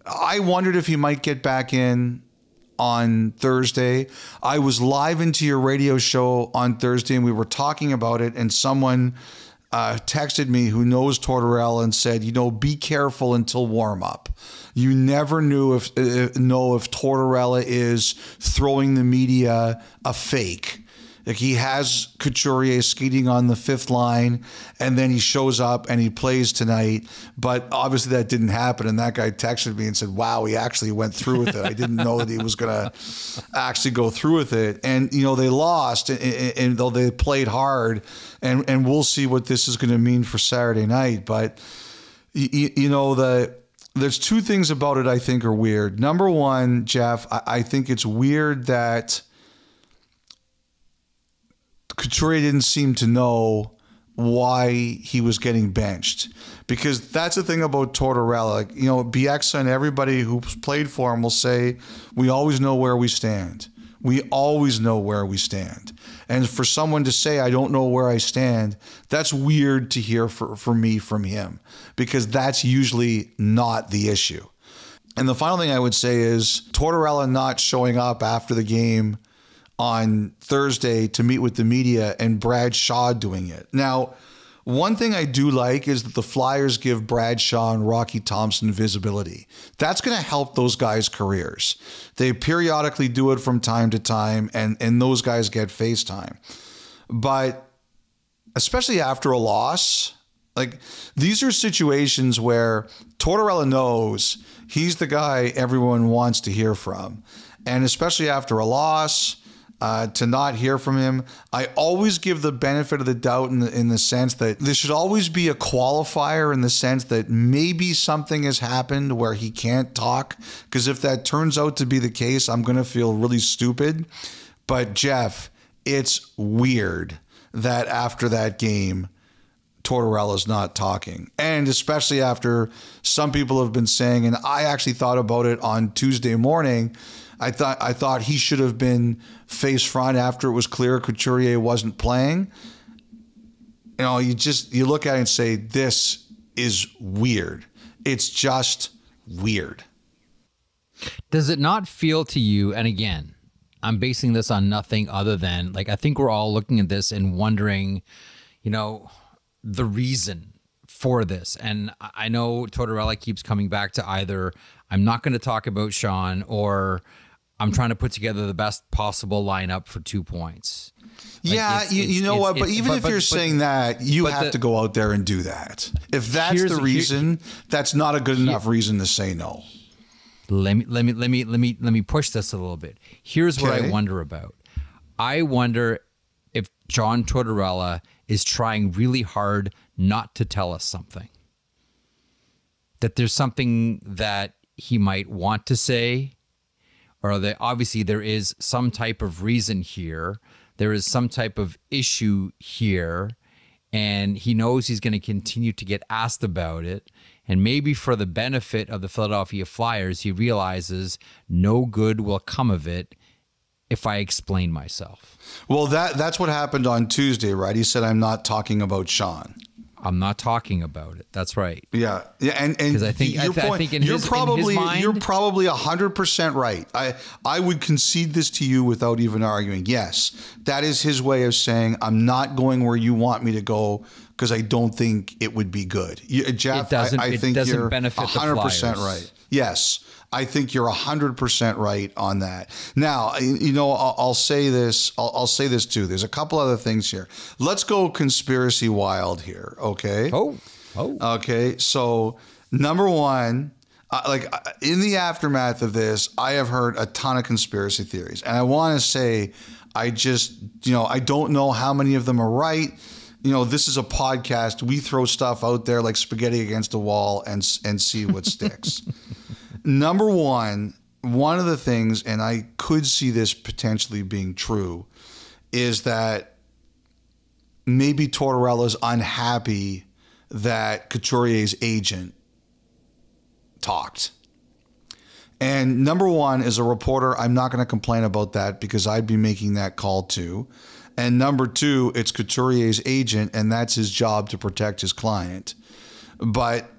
I wondered if he might get back in on Thursday. I was live into your radio show on Thursday and we were talking about it and someone uh, texted me who knows Tortorella and said, you know, be careful until warm up. You never knew if uh, know if Tortorella is throwing the media a fake like he has Couturier skating on the fifth line, and then he shows up and he plays tonight. But obviously that didn't happen. And that guy texted me and said, "Wow, he actually went through with it. I didn't know that he was going to actually go through with it." And you know they lost, and, and though they played hard, and and we'll see what this is going to mean for Saturday night. But you, you know the there's two things about it I think are weird. Number one, Jeff, I, I think it's weird that Couturier didn't seem to know why he was getting benched because that's the thing about Tortorella. You know, Bieksa and everybody who's played for him will say, "We always know where we stand. We always know where we stand." And for someone to say, "I don't know where I stand," that's weird to hear for, for me from him because that's usually not the issue. And the final thing I would say is Tortorella not showing up after the game on Thursday to meet with the media and Brad Shaw doing it. Now, one thing I do like is that the Flyers give Brad Shaw and Rocky Thompson visibility. That's going to help those guys' careers. They periodically do it from time to time, and, and those guys get FaceTime. But especially after a loss, like these are situations where Tortorella knows he's the guy everyone wants to hear from. And especially after a loss, uh, to not hear from him. I always give the benefit of the doubt in the, in the sense that this should always be a qualifier in the sense that maybe something has happened where he can't talk. Because if that turns out to be the case, I'm going to feel really stupid. But Jeff, it's weird that after that game, Tortorella's not talking. And especially after some people have been saying, and I actually thought about it on Tuesday morning I thought I thought he should have been face front after it was clear Couturier wasn't playing. You know, you just you look at it and say this is weird. It's just weird. Does it not feel to you and again, I'm basing this on nothing other than like I think we're all looking at this and wondering, you know, the reason for this. And I know Tortorella keeps coming back to either I'm not going to talk about Sean or I'm trying to put together the best possible lineup for two points. Like yeah, it's, you, you know what? But even but, if but, you're but, saying that, you have the, to go out there and do that. If that's the reason, here, that's not a good here, enough reason to say no. Let me let me let me let me let me push this a little bit. Here's okay. what I wonder about. I wonder if John Tortorella is trying really hard not to tell us something. That there's something that he might want to say or that obviously there is some type of reason here. There is some type of issue here. And he knows he's going to continue to get asked about it. And maybe for the benefit of the Philadelphia Flyers, he realizes no good will come of it if I explain myself. Well, that that's what happened on Tuesday, right? He said, I'm not talking about Sean. I'm not talking about it. That's right. Yeah, yeah, and and I think- I your th- I point, think in you're his- in his probably mind- you're probably hundred percent right. I I would concede this to you without even arguing. Yes, that is his way of saying I'm not going where you want me to go because I don't think it would be good. You, Jeff, It doesn't- I, I it think doesn't you're benefit the hundred percent right. Yes, I think you're hundred percent right on that. Now, you know, I'll, I'll say this. I'll, I'll say this too. There's a couple other things here. Let's go conspiracy wild here. Okay. Oh, oh. Okay, so number one, uh, like uh, in the aftermath of this, I have heard a ton of conspiracy theories, and I want to say, I just, you know, I don't know how many of them are right. You know, this is a podcast. We throw stuff out there like spaghetti against a wall and and see what sticks. Number one, one of the things, and I could see this potentially being true, is that maybe Tortorella's unhappy that Couturier's agent talked. And number one, as a reporter, I'm not going to complain about that because I'd be making that call too. And number two, it's Couturier's agent, and that's his job to protect his client. But,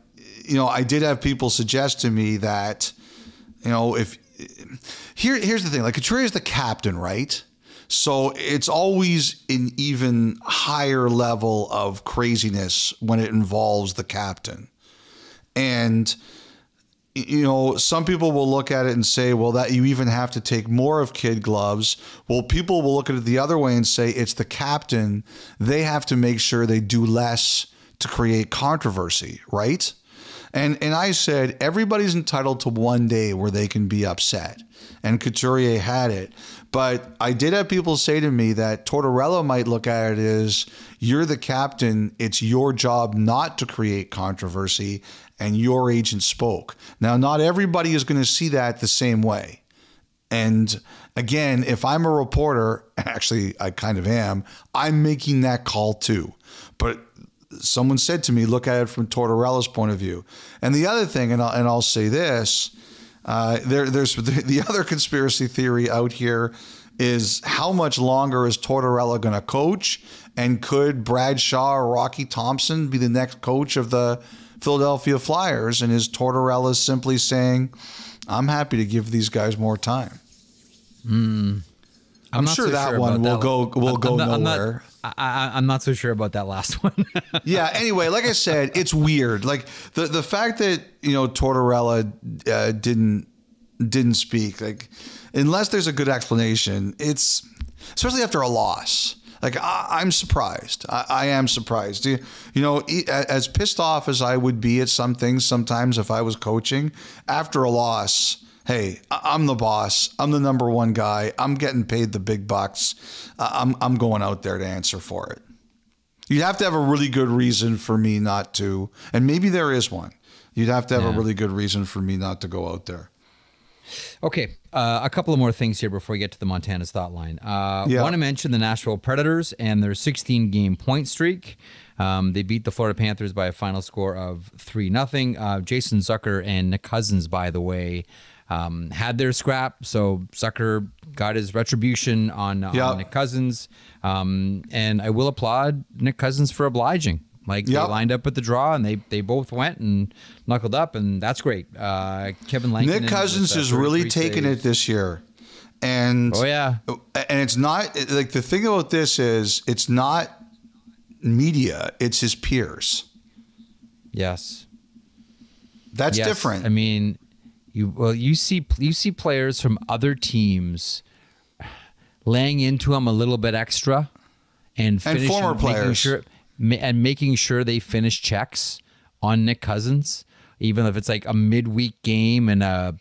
you know, I did have people suggest to me that, you know, if here, here's the thing like Couturier is the captain, right? So it's always an even higher level of craziness when it involves the captain. And you know, some people will look at it and say, well, that you even have to take more of kid gloves. Well, people will look at it the other way and say it's the captain. They have to make sure they do less to create controversy, right? And and I said everybody's entitled to one day where they can be upset. And Couturier had it. But I did have people say to me that Tortorella might look at it as you're the captain, it's your job not to create controversy, and your agent spoke. Now, not everybody is going to see that the same way. And again, if I'm a reporter, actually, I kind of am, I'm making that call too. But someone said to me, look at it from Tortorella's point of view. And the other thing, and I'll, and I'll say this, uh, there, there's the, the other conspiracy theory out here is how much longer is Tortorella going to coach? And could Brad Shaw or Rocky Thompson be the next coach of the Philadelphia Flyers? And is Tortorella simply saying, I'm happy to give these guys more time? I'm, I'm not sure so that sure one will that go- will I'm- go I'm not- I'm not- nowhere. I, I'm not so sure about that last one. yeah. Anyway, like I said, it's weird. Like the the fact that you know Tortorella uh, didn't didn't speak. Like unless there's a good explanation, it's especially after a loss. Like I, I'm surprised. I, I am surprised. You, you know, as pissed off as I would be at some things sometimes if I was coaching after a loss. Hey, I'm the boss. I'm the number one guy. I'm getting paid the big bucks. I'm I'm going out there to answer for it. You'd have to have a really good reason for me not to, and maybe there is one. You'd have to have a really good reason for me not to go out there. Okay, uh, a couple of more things here before we get to the Montana's thought line. Uh, Yeah. Want to mention the Nashville Predators and their 16 game point streak. Um, they beat the Florida Panthers by a final score of 3 0. Uh, Jason Zucker and Nick Cousins, by the way, um, had their scrap. So Zucker got his retribution on, on Yep. Nick Cousins. Um, and I will applaud Nick Cousins for obliging. Like Yep. they lined up at the draw and they they both went and knuckled up and that's great. Uh, Kevin Lankinen Nick Cousins uh, is really 33 taking it this year, and Oh yeah, and it's not like the thing about this is it's not media; it's his peers. yes, That's yes. different. I mean, you well you see you see players from other teams laying into him a little bit extra and finishing, former making players. sure and making sure they finish checks on Nick Cousins, even if it's like a midweek game and a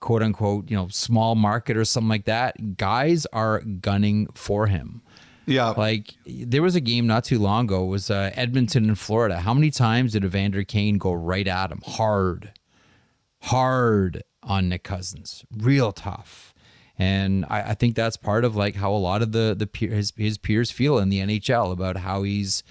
quote unquote you know small market or something like that. Guys are gunning for him. yeah, Like there was a game not too long ago. It was uh, Edmonton in Florida. How many times did Evander Kane go right at him, hard, hard on Nick Cousins, real tough. And I, I think that's part of like how a lot of the the peer, his his peers feel in the NHL about how he's,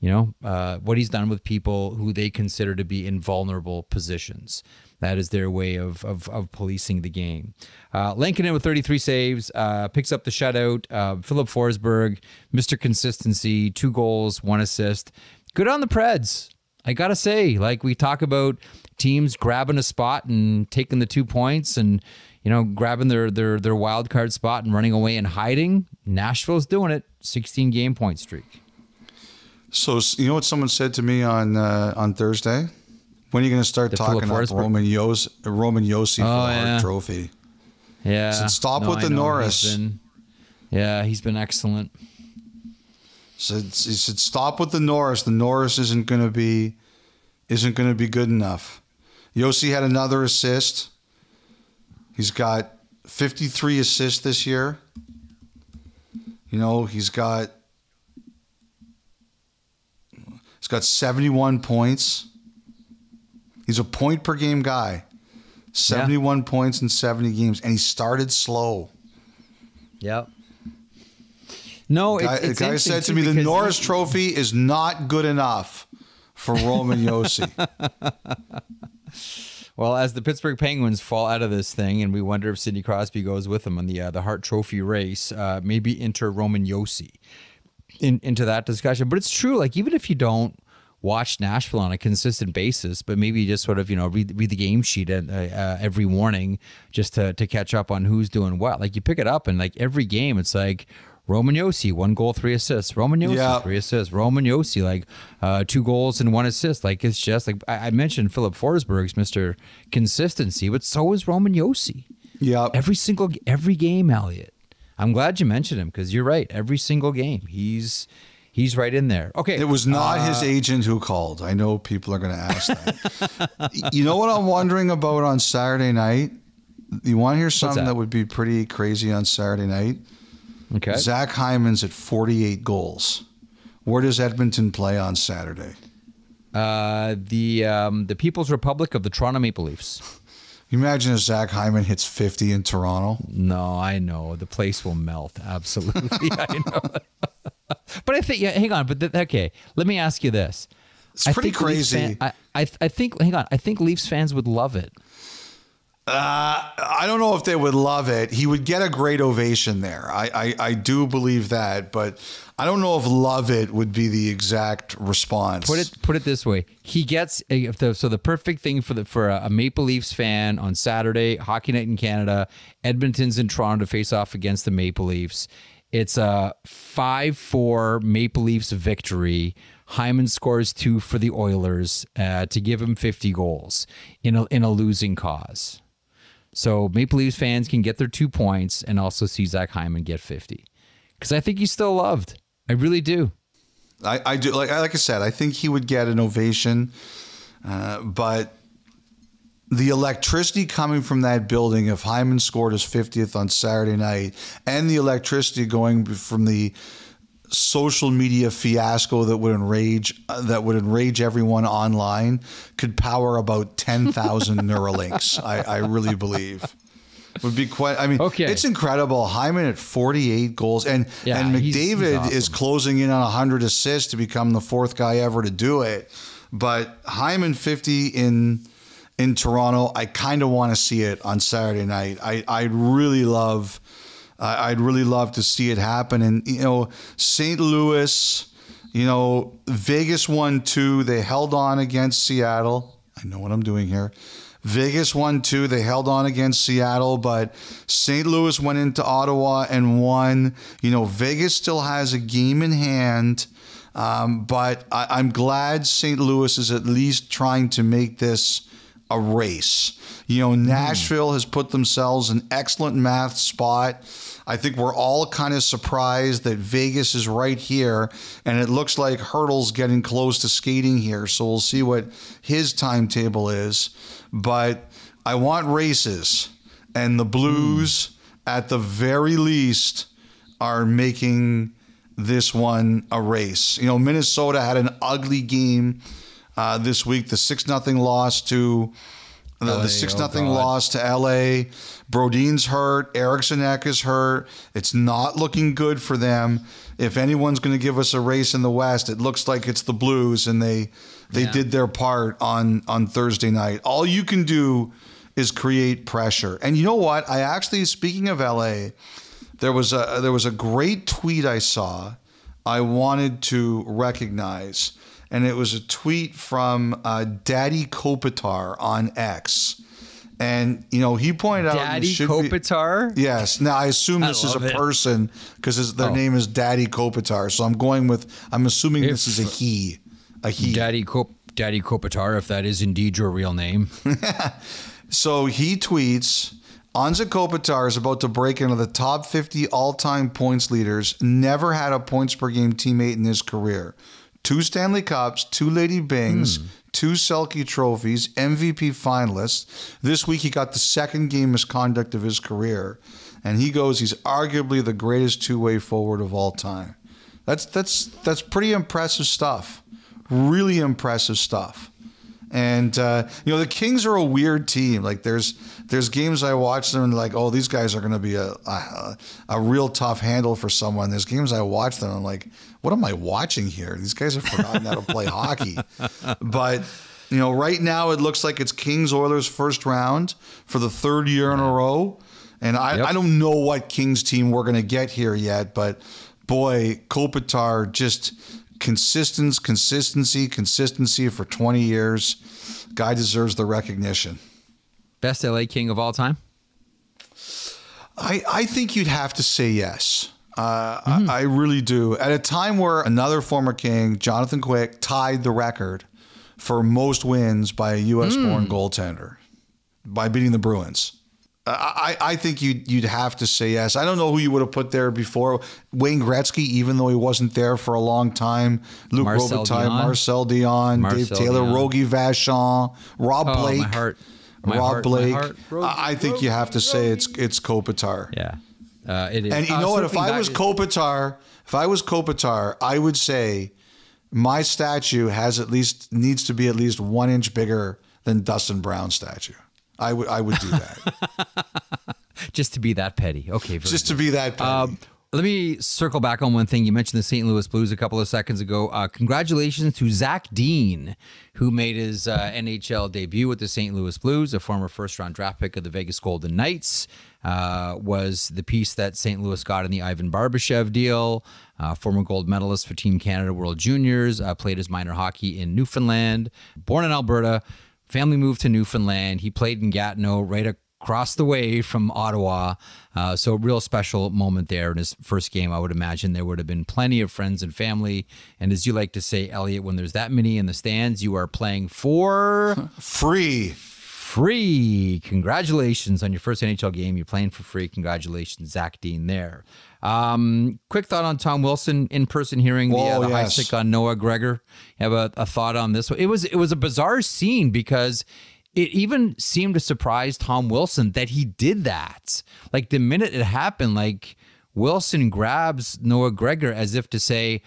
you know, uh, what he's done with people who they consider to be in vulnerable positions. That is their way of of, of policing the game. Uh, in with 33 saves, uh, picks up the shutout. Uh, Filip Forsberg, Mr. Consistency, two goals, one assist. good on the Preds. I gotta say, like we talk about teams grabbing a spot and taking the two points and you know grabbing their their their wild card spot and running away and hiding. Nashville's doing it. 16 game point streak. So you know what someone said to me on uh, on Thursday? When are you going to start The talking about? Roman Yos Roman Josi for Oh, the yeah. Trophy? Yeah. "Stop with I the know. Norris." He's been- yeah, he's been excellent. Said he said stop with the Norris. The Norris isn't going to be isn't going to be good enough. Josi had another assist. He's got 53 assists this year. You know, he's got he's got 71 points. He's a point per game guy. 71 points in 70 games and he started slow. Yep. No, Guy, it's, the guy said to me, the Norris Trophy is not good enough for Roman Josi. Well, as the Pittsburgh Penguins fall out of this thing, and we wonder if Sidney Crosby goes with them on the uh, the Hart Trophy race, uh, maybe enter Roman Josi in, into that discussion. But it's true, like even if you don't watch Nashville on a consistent basis, but maybe just sort of you know read, read the game sheet uh, uh, every morning just to to catch up on who's doing what. Like you pick it up, and like every game, it's like. Roman Josi, one goal, three assists. Roman Josi, Yeah. three assists. Roman Josi, like uh, two goals and one assist. Like it's just like I, I mentioned, Filip Forsberg's Mister Consistency, but so is Roman Josi. yeah. Every single every game, Elliot. I'm glad you mentioned him because you're right. Every single game, he's he's right in there. Okay, It was not uh, his agent who called. I know people are going to ask that. you know what I'm wondering about on Saturday night? You want to hear something that? that? would be pretty crazy on Saturday night? Okay, Zach Hyman's at 48 goals. Where does Edmonton play on Saturday? uh, the um, the People's Republic of the Toronto Maple Leafs. You imagine if Zach Hyman hits 50 in Toronto? No, I know the place will melt. Absolutely, I know. but I think, yeah, hang on. But th- okay, let me ask you this. It's I pretty crazy. fan- I, I I think. Hang on. I think Leafs fans would love it. Uh, I don't know if they would love it. He would get a great ovation there. I, I, I do believe that, but I don't know if love it would be the exact response. Put it put it this way: he gets a, so the perfect thing for the for a, a Maple Leafs fan on Saturday, hockey night in Canada. Edmonton's in Toronto to face off against the Maple Leafs. It's a five four Maple Leafs victory. Hyman scores two for the Oilers uh, to give him fifty goals in a in a losing cause. So Maple Leafs fans can get their two points and also see Zach Hyman get fifty because I think he's still loved. I really do. I, I do like like I said, I think he would get an ovation, uh, but the electricity coming from that building, if Hyman scored his fiftieth on Saturday night, and the electricity going from the social media fiasco that would enrage uh, that would enrage everyone online, could power about ten thousand Neuralinks. I, I really believe. Would be quite. I mean, Okay. it's incredible. Hyman at forty-eight goals, and Yeah, and he's- he's McDavid awesome. is closing in on 100 assists to become the fourth guy ever to do it. But Hyman 50 in in Toronto, I kind of want to see it on Saturday night. I I'd really love I I'd really love to see it happen and you know St. Louis, you know, Vegas won 2, they held on against Seattle. I know what I'm doing here. Vegas won two. They held on against Seattle, but St. Louis went into Ottawa and won. You know, Vegas still has a game in hand, um, but I, I'm glad St. Louis is at least trying to make this a race. You know, Nashville has put themselves in excellent math spot. I think we're all kind of surprised that Vegas is right here, and it looks like Hertl's getting close to skating here. So we'll see what his timetable is. But I want races, and the Blues, at the very least, are making this one a race. You know, Minnesota had an ugly game uh, this week. The six nothing loss to the, LA, the six oh nothing God. loss to LA. Brodin's hurt. Eriksson Ek is hurt. It's not looking good for them. If anyone's going to give us a race in the West, it looks like it's the Blues, and they they Yeah. did their part on on Thursday night. All you can do is create pressure. And you know what? I actually, speaking of LA, there was a there was a great tweet I saw. I wanted to recognize, and it was a tweet from uh, Daddy Kopitar on X. And you know he pointed out Daddy should be- Kopitar. Yes. Now I assume I this is a it. person because their Oh. name is Daddy Kopitar. So I'm going with. I'm assuming this is a he. A he. Daddy Kop- Daddy Kopitar, if that is indeed your real name. So he tweets. Anze Kopitar is about to break into the top 50 all-time points leaders. Never had a points per game teammate in his career. Two Stanley Cups, two Lady Byngs, hmm. Two Selke trophies, MVP finalists. This week he got the second game misconduct of his career, and he goes he's arguably the greatest two-way forward of all time. That's that's that's pretty impressive stuff. Really impressive stuff. And uh, you know the Kings are a weird team. Like there's there's games I watch them and like oh these guys are going to be a, a a real tough handle for someone. There's games I watch them and I'm like what am I watching here? These guys have forgotten how to play hockey. But you know right now it looks like it's Kings Oilers first round for the third year in a row. And I, Yep. I don't know what Kings team we're going to get here yet, but boy, Kopitar just consistency, consistency, consistency for 20 years. Guy deserves the recognition. Best LA King of all time. I, I think you'd have to say yes. Uh, Mm-hmm. I, I really do. At a time where another former king, Jonathan Quick, tied the record for most wins by a U.S. born Hmm. goaltender by beating the Bruins. I, I I think you'd, you'd have to say yes. I don't know who you would have put there before. Wayne Gretzky, even though he wasn't there for a long time. Luc Marcel Robitaille, Dionne. Marcel Dionne, Dave Taylor, Dionne. Rogie Vachon, Rob Oh, Blake. my heart. My Rob heart, Blake. heart. I I think you have to say it's it's Kopitar. Yeah, uh, it is. And you Uh, know what? If I was Kopitar, if I was Kopitar, I would say my statue has at least needs to be at least one inch bigger than Dustin Brown's statue. I would I would do that just to be that petty. Okay, just to be that. Petty. Um, let me circle back on one thing. You mentioned the St. Louis Blues a couple of seconds ago. Uh, congratulations to Zach Dean, who made his uh, NHL debut with the St. Louis Blues, a former first round draft pick of the Vegas Golden Knights. Uh, was the piece that St. Louis got in the Ivan Barbashev deal. Uh, former gold medalist for Team Canada World Juniors. Uh, played his minor hockey in Newfoundland. Born in Alberta. Family moved to Newfoundland. He played in Gatineau, right across the way from Ottawa. Uh, so, a real special moment there in his first game. I would imagine there would have been plenty of friends and family. And as you like to say, Elliot, when there's that many in the stands, you are playing for Free. free. Congratulations on your first NHL game. You're playing for free. Congratulations, Zach Dean there. Um, quick thought on Tom Wilson in person hearing the, uh, Whoa, the high stick on Noah Gregor. You have a, a thought on this? It was it was a bizarre scene because it even seemed to surprise Tom Wilson that he did that. Like the minute it happened, like Wilson grabs Noah Gregor as if to say,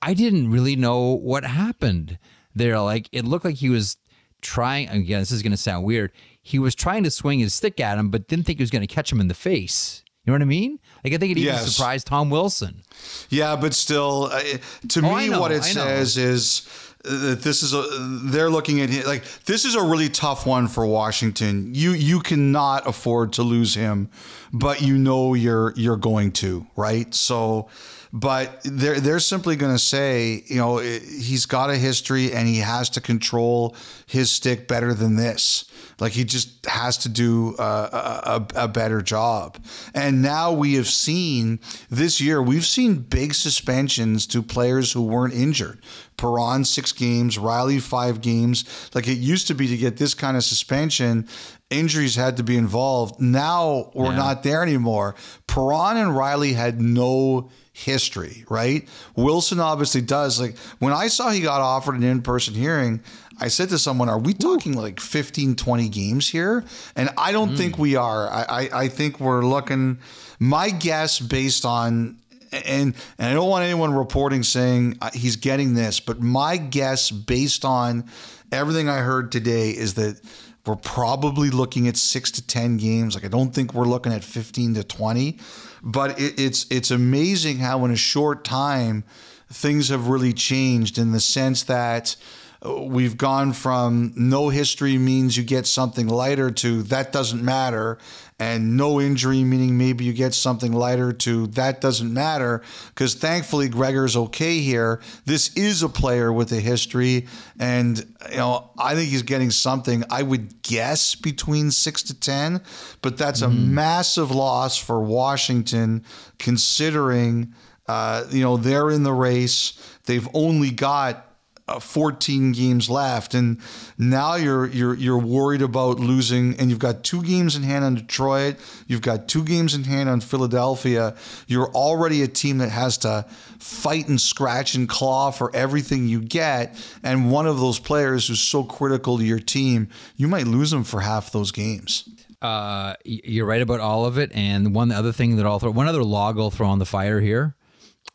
I didn't really know what happened there. Like it looked like he was trying. Again, this is going to sound weird. He was trying to swing his stick at him, but didn't think he was going to catch him in the face. You know what I mean? Like I think it even Yes. surprised Tom Wilson. Yeah, but still, uh, to Oh, me, know, what it I know. says is that Uh, this is a. They're looking at it like this is a really tough one for Washington. You you cannot afford to lose him, but you know you're you're going to right. So, but they're they're simply going to say you know he's got a history and he has to control his stick better than this. Like he just has to do uh, a, a, better job. And now we have seen this year, we've seen big suspensions to players who weren't injured. Perron, six games, Riley, five games. Like it used to be to get this kind of suspension, injuries had to be involved. Now we're Yeah. not there anymore. Perron and Riley had no history, right? Wilson obviously does. Like when I saw he got offered an in person hearing, I said to someone, Are we talking like 15, 20 games here? And I don't think we are. I, I, I think we're looking, my guess based on, and, and I don't want anyone reporting saying uh, he's getting this, but my guess based on everything I heard today is that we're probably looking at six to 10 games. Like, I don't think we're looking at 15 to 20, but it, it's, it's amazing how in a short time things have really changed in the sense that we've gone from no history means you get something lighter to that doesn't matter and no injury meaning maybe you get something lighter to that doesn't matter because thankfully Gregor's okay here this is a player with a history and you know I think he's getting something I would guess between 6 to 10 but that's mm-hmm. a massive loss for Washington considering uh, you know they're in the race they've only got uh, 14 games left, and now you're you're you're worried about losing. And you've got two games in hand on Detroit. You've got two games in hand on Philadelphia. You're already a team that has to fight and scratch and claw for everything you get. And one of those players who's so critical to your team, you might lose them for half those games. Uh, you're right about all of it. And one other thing that I'll throw, one other log I'll throw on the fire here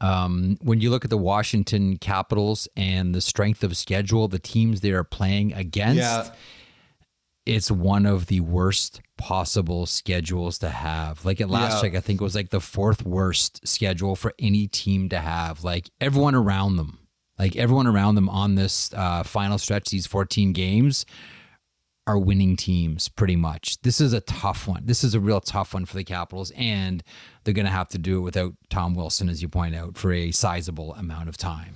um, when you look at the Washington Capitals and the strength of schedule, the teams they are playing against, yeah. it's one of the worst possible schedules to have. Like at last yeah. check, I think it was like the fourth worst schedule for any team to have. Like everyone around them, like everyone around them on this uh, final stretch, these 14 games are winning teams pretty much. This is a tough one. This is a real tough one for the Capitals, and they're going to have to do it without Tom Wilson, as you point out, for a sizable amount of time.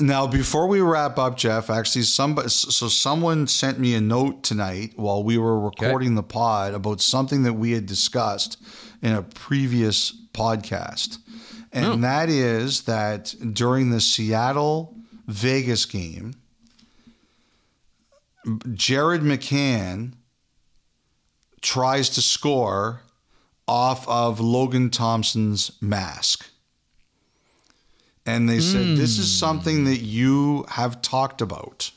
Now, before we wrap up, Jeff, actually, somebody, so someone sent me a note tonight while we were recording okay. the pod about something that we had discussed in a previous podcast, and oh. that is that during the Seattle Vegas game Jared McCann tries to score off of Logan Thompson's mask. And they said, mm. This is something that you have talked about.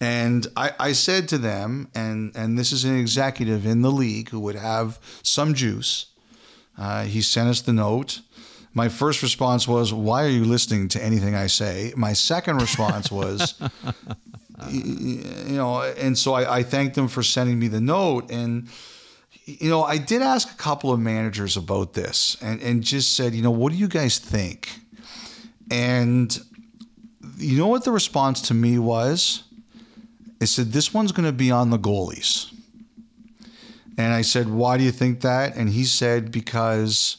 And I, I said to them, and, and this is an executive in the league who would have some juice. Uh, he sent us the note. My first response was, Why are you listening to anything I say? My second response was, you know, and so I, I thanked them for sending me the note. And, you know, I did ask a couple of managers about this and, and just said, you know, what do you guys think? And you know what the response to me was? It said, this one's going to be on the goalies. And I said, why do you think that? And he said, because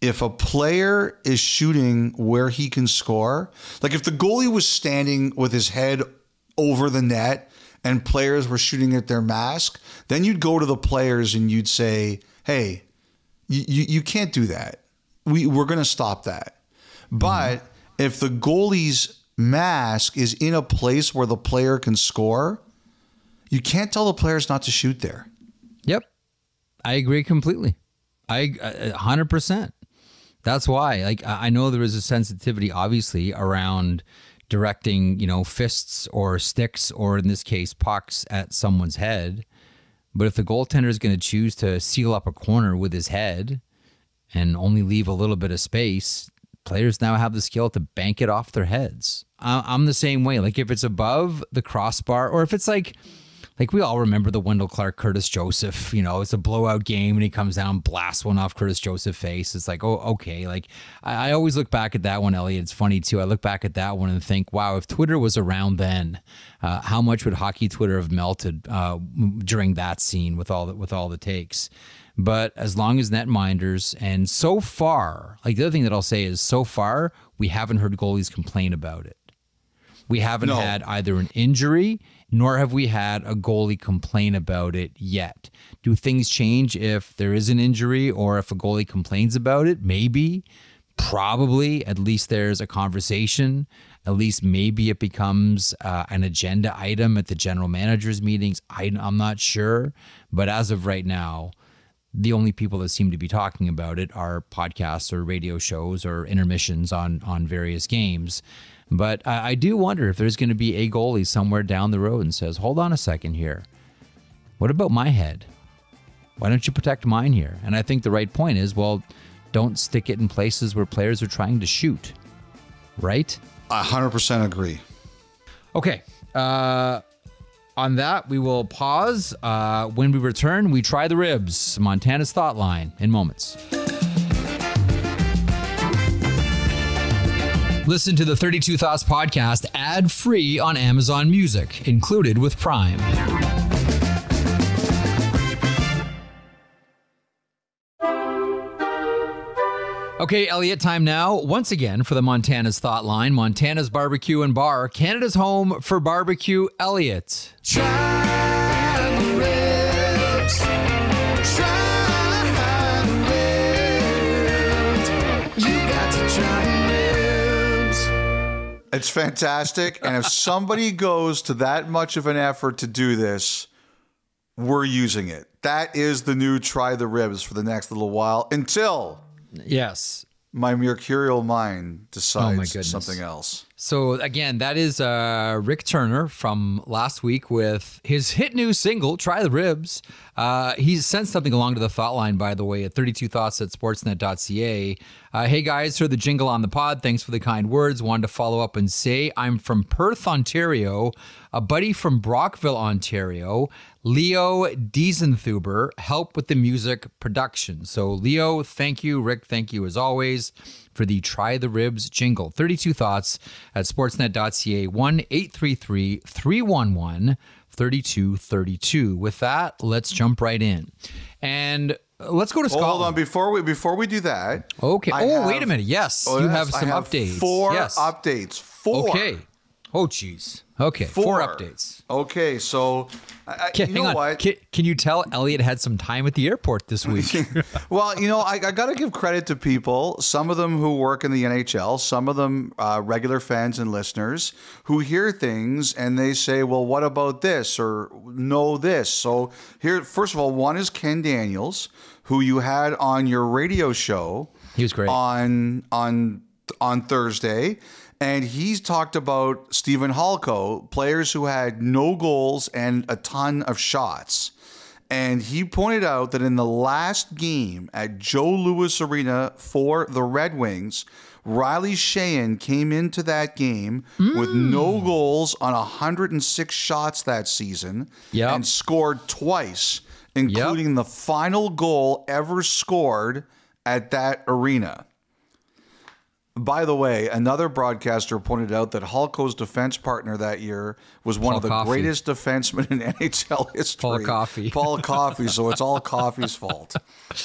if a player is shooting where he can score, like if the goalie was standing with his head over the net and players were shooting at their mask, then you'd go to the players and you'd say, hey, you, you, you can't do that. We, we're going to stop that. But mm-hmm. if the goalie's mask is in a place where the player can score, you can't tell the players not to shoot there. Yep. I agree completely. I 100%. That's why like I know there is a sensitivity obviously around directing, you know, fists or sticks or in this case pucks at someone's head. But if the goaltender is going to choose to seal up a corner with his head and only leave a little bit of space, players now have the skill to bank it off their heads. I'm the same way. Like if it's above the crossbar or if it's like like we all remember the Wendell Clark Curtis Joseph, you know, it's a blowout game and he comes down, blasts one off Curtis Joseph face. It's like, oh, okay. Like I, I, always look back at that one, Elliot. It's funny too. I look back at that one and think, wow, if Twitter was around then, uh, how much would hockey Twitter have melted uh, during that scene with all the, with all the takes? But as long as netminders, and so far, like the other thing that I'll say is, so far we haven't heard goalies complain about it. We haven't no. had either an injury nor have we had a goalie complain about it yet. Do things change if there is an injury or if a goalie complains about it? Maybe, probably. At least there's a conversation. At least maybe it becomes uh, an agenda item at the general managers' meetings. I, I'm not sure. But as of right now, the only people that seem to be talking about it are podcasts or radio shows or intermissions on on various games. But I, I do wonder if there's going to be a goalie somewhere down the road and says, hold on a second here. What about my head? Why don't you protect mine here? And I think the right point is, well, don't stick it in places where players are trying to shoot. Right? I 100% agree. Okay. Uh, on that, we will pause. Uh, when we return, we try the ribs. Montana's Thought Line in moments. Listen to the 32 Thoughts podcast ad free on Amazon Music, included with Prime. Okay, Elliot, time now once again for the Montana's Thought Line. Montana's Barbecue and Bar, Canada's home for barbecue. Elliot. Try It's fantastic. And if somebody goes to that much of an effort to do this, we're using it. That is the new try the ribs for the next little while until Yes. my mercurial mind decides oh goodness. something else. So again, that is uh, Rick Turner from last week with his hit new single "Try the Ribs." Uh, he sent something along to the thought line, by the way, at 32thoughts at sportsnet.ca. Uh, hey guys, heard the jingle on the pod. Thanks for the kind words. Wanted to follow up and say I'm from Perth, Ontario. A buddy from Brockville, Ontario, Leo Diesenthuber, help with the music production. So Leo, thank you. Rick, thank you as always for the Try the Ribs jingle. 32 thoughts at sportsnet.ca 1 833 311 3232. With that, let's jump right in. And let's go to Scotland. hold on before we before we do that. Okay. I oh, have- wait a minute. Yes, Oh, you yes, have some updates. Four yes. updates. Four. Okay. Oh, geez. Okay. Four, updates. Okay, so I, Okay, you hang know on. what? Can, can you tell Elliotte had some time at the airport this week? well, you know, I, I got to give credit to people, some of them who work in the NHL, some of them uh, regular fans and listeners who hear things and they say, well, what about this or know this? So, here, first of all, one is Ken Daniels, who you had on your radio show. He was great. On, on, on Thursday. And he's talked about Stephen Halko, players who had no goals and a ton of shots. And he pointed out that in the last game at Joe Louis Arena for the Red Wings, Riley Sheahan came into that game with hmm. no goals on 106 shots that season Yep. and scored twice, including the final goal ever scored at that arena. By the way, another broadcaster pointed out that Halko's defense partner that year was one Paul of the Coffey. greatest defensemen in NHL history. Paul Coffey. Paul Coffey. So it's all Coffey's fault.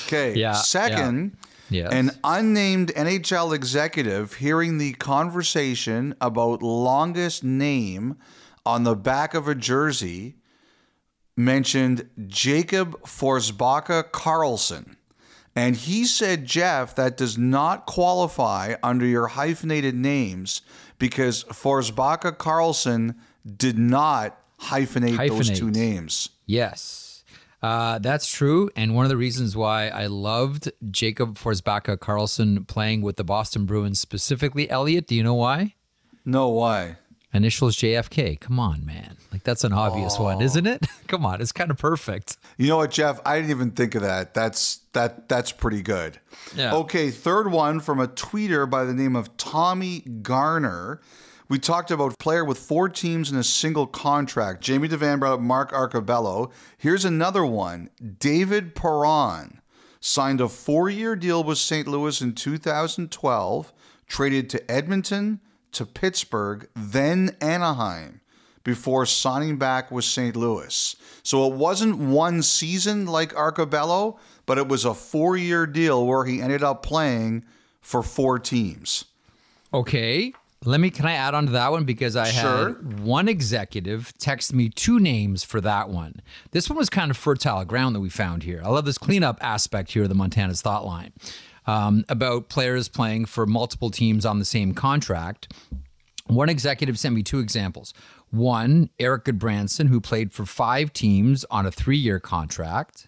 Okay. Yeah, Second, yeah. Yes. an unnamed NHL executive hearing the conversation about longest name on the back of a jersey mentioned Jakob Forsbacka Karlsson. And he said, Jeff, that does not qualify under your hyphenated names because Forsbacka Karlsson did not hyphenate, those two names. Yes, uh, that's true. And one of the reasons why I loved Jakob Forsbacka Karlsson playing with the Boston Bruins specifically, Elliotte, do you know why? No, why? Initials JFK. Come on, man. Like that's an obvious one, isn't it? Come on, it's kind of perfect. You know what, Jeff? I didn't even think of that. That's that that's pretty good. Yeah. Okay, third one from a tweeter by the name of Tommy Garner. We talked about player with four teams in a single contract. Jamie Devan brought Mark Arcobello. Here's another one. David Perron signed a four-year deal with St. Louis in 2012, traded to Edmonton, to Pittsburgh, then Anaheim before signing back with St. Louis. So it wasn't one season like Arcobello, but it was a four year deal where he ended up playing for four teams. Okay. Let me can I add on to that one because I Sure. had one executive text me two names for that one. This one was kind of fertile ground that we found here. I love this cleanup aspect here of the Montana's thought line um, about players playing for multiple teams on the same contract. One executive sent me two examples. One, Erik Gudbranson, who played for five teams on a three year contract.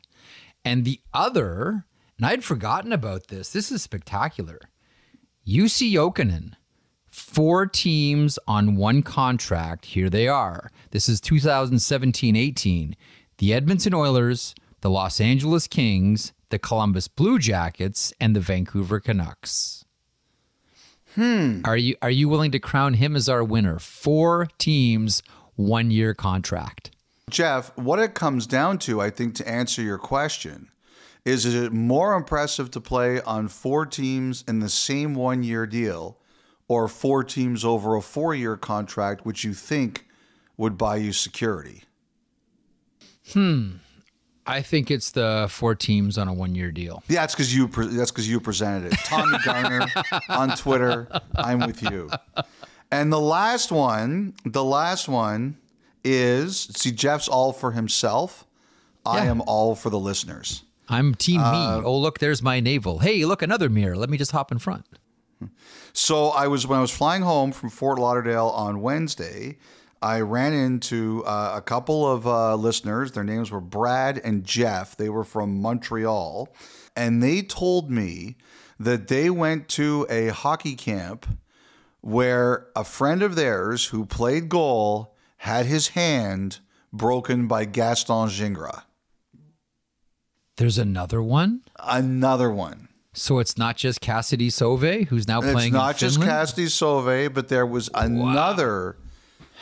And the other, and I'd forgotten about this, this is spectacular. Jussi Jokinen, four teams on one contract. Here they are. This is 2017 18. The Edmonton Oilers, the Los Angeles Kings, the Columbus Blue Jackets, and the Vancouver Canucks. Hmm. Are you are you willing to crown him as our winner? Four teams, one year contract. Jeff, what it comes down to, I think, to answer your question, is is it more impressive to play on four teams in the same one year deal or four teams over a four year contract, which you think would buy you security? I think it's the four teams on a one year deal. Yeah, that's because you pre- that's because you presented it. Tommy Garner on Twitter. I'm with you. And the last one, the last one is see Jeff's all for himself. I am all for the listeners. I'm team me. Uh, oh, look, there's my navel. Hey, look, another mirror. Let me just hop in front. So I was when I was flying home from Fort Lauderdale on Wednesday. I ran into uh, a couple of uh, listeners. Their names were Brad and Jeff. They were from Montreal, and they told me that they went to a hockey camp where a friend of theirs who played goal had his hand broken by Gaston Gingras. There's another one. Another one. So it's not just Cassidy Sauve who's now playing. It's not just Cassidy Sauve, but there was another.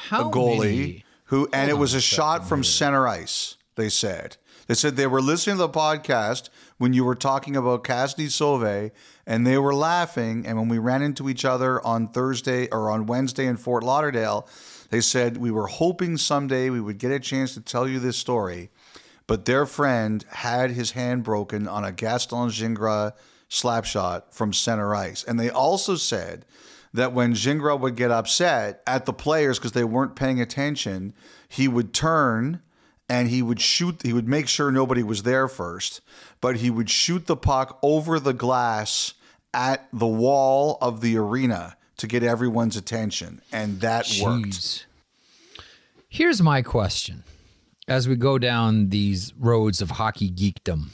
How a goalie many? who, and it oh, was a a shot from center ice. They said they said they were listening to the podcast when you were talking about Cassidy Sauve, and they were laughing. And when we ran into each other on Thursday or on Wednesday in Fort Lauderdale, they said we were hoping someday we would get a chance to tell you this story. But their friend had his hand broken on a Gaston Gingras slap shot from center ice. And they also said that when Gingras would get upset at the players because they weren't paying attention, he would turn and he would shoot, he would make sure nobody was there first, but he would shoot the puck over the glass at the wall of the arena to get everyone's attention. And that worked. Here's my question as we go down these roads of hockey geekdom.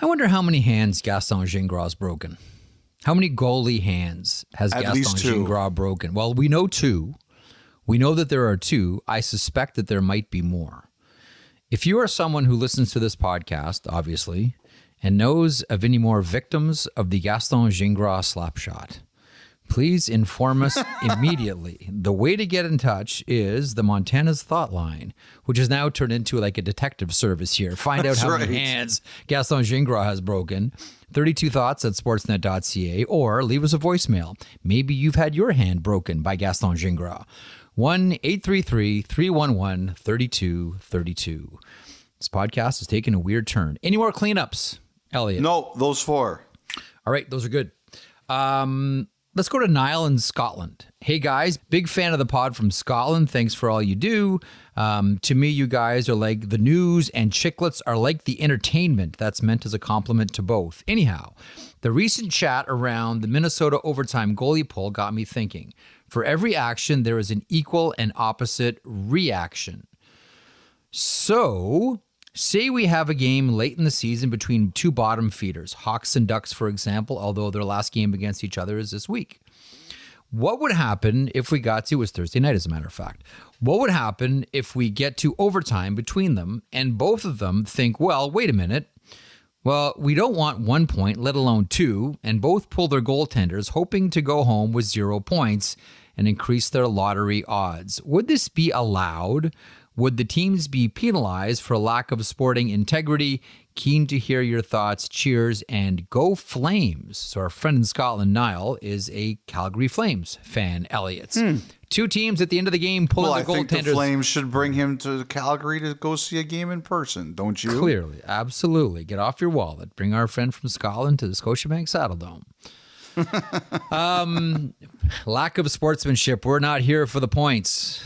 I wonder how many hands Gaston Gingras has broken. How many goalie hands has At Gaston. Gingras broken? Well, we know two. We know that there are two. I suspect that there might be more. If you are someone who listens to this podcast, obviously, and knows of any more victims of the Gaston Gingras slapshot, please inform us immediately. The way to get in touch is the Montana's Thought Line, which is now turned into like a detective service here. Find out That's how many hands Gaston Gingras has broken. 32 thoughts at sportsnet.ca or leave us a voicemail. Maybe you've had your hand broken by Gaston Gingras. 1 833 311 3232. This podcast is taking a weird turn. Any more cleanups, Elliotte? No, those four. All right, those are good. Um, let's go to Niall in Scotland. Hey guys, big fan of the pod from Scotland. Thanks for all you do. Um, to me, you guys are like the news, and chicklets are like the entertainment. That's meant as a compliment to both. Anyhow, the recent chat around the Minnesota overtime goalie poll got me thinking. For every action, there is an equal and opposite reaction. So, say we have a game late in the season between two bottom feeders, Hawks and Ducks, for example, although their last game against each other is this week. What would happen if we got to, it was Thursday night, as a matter of fact. What would happen if we get to overtime between them and both of them think, well, wait a minute. Well, we don't want one point, let alone two, and both pull their goaltenders, hoping to go home with zero points and increase their lottery odds. Would this be allowed? Would the teams be penalized for lack of sporting integrity? Keen to hear your thoughts. Cheers and go Flames. So, our friend in Scotland, Niall, is a Calgary Flames fan, Elliotte. Two teams at the end of the game pulling Well, I their think the goaltenders. Flames should bring him to Calgary to go see a game in person, don't you? Clearly, absolutely. Get off your wallet. Bring our friend from Scotland to the Scotiabank Saddledome. um, lack of sportsmanship. We're not here for the points.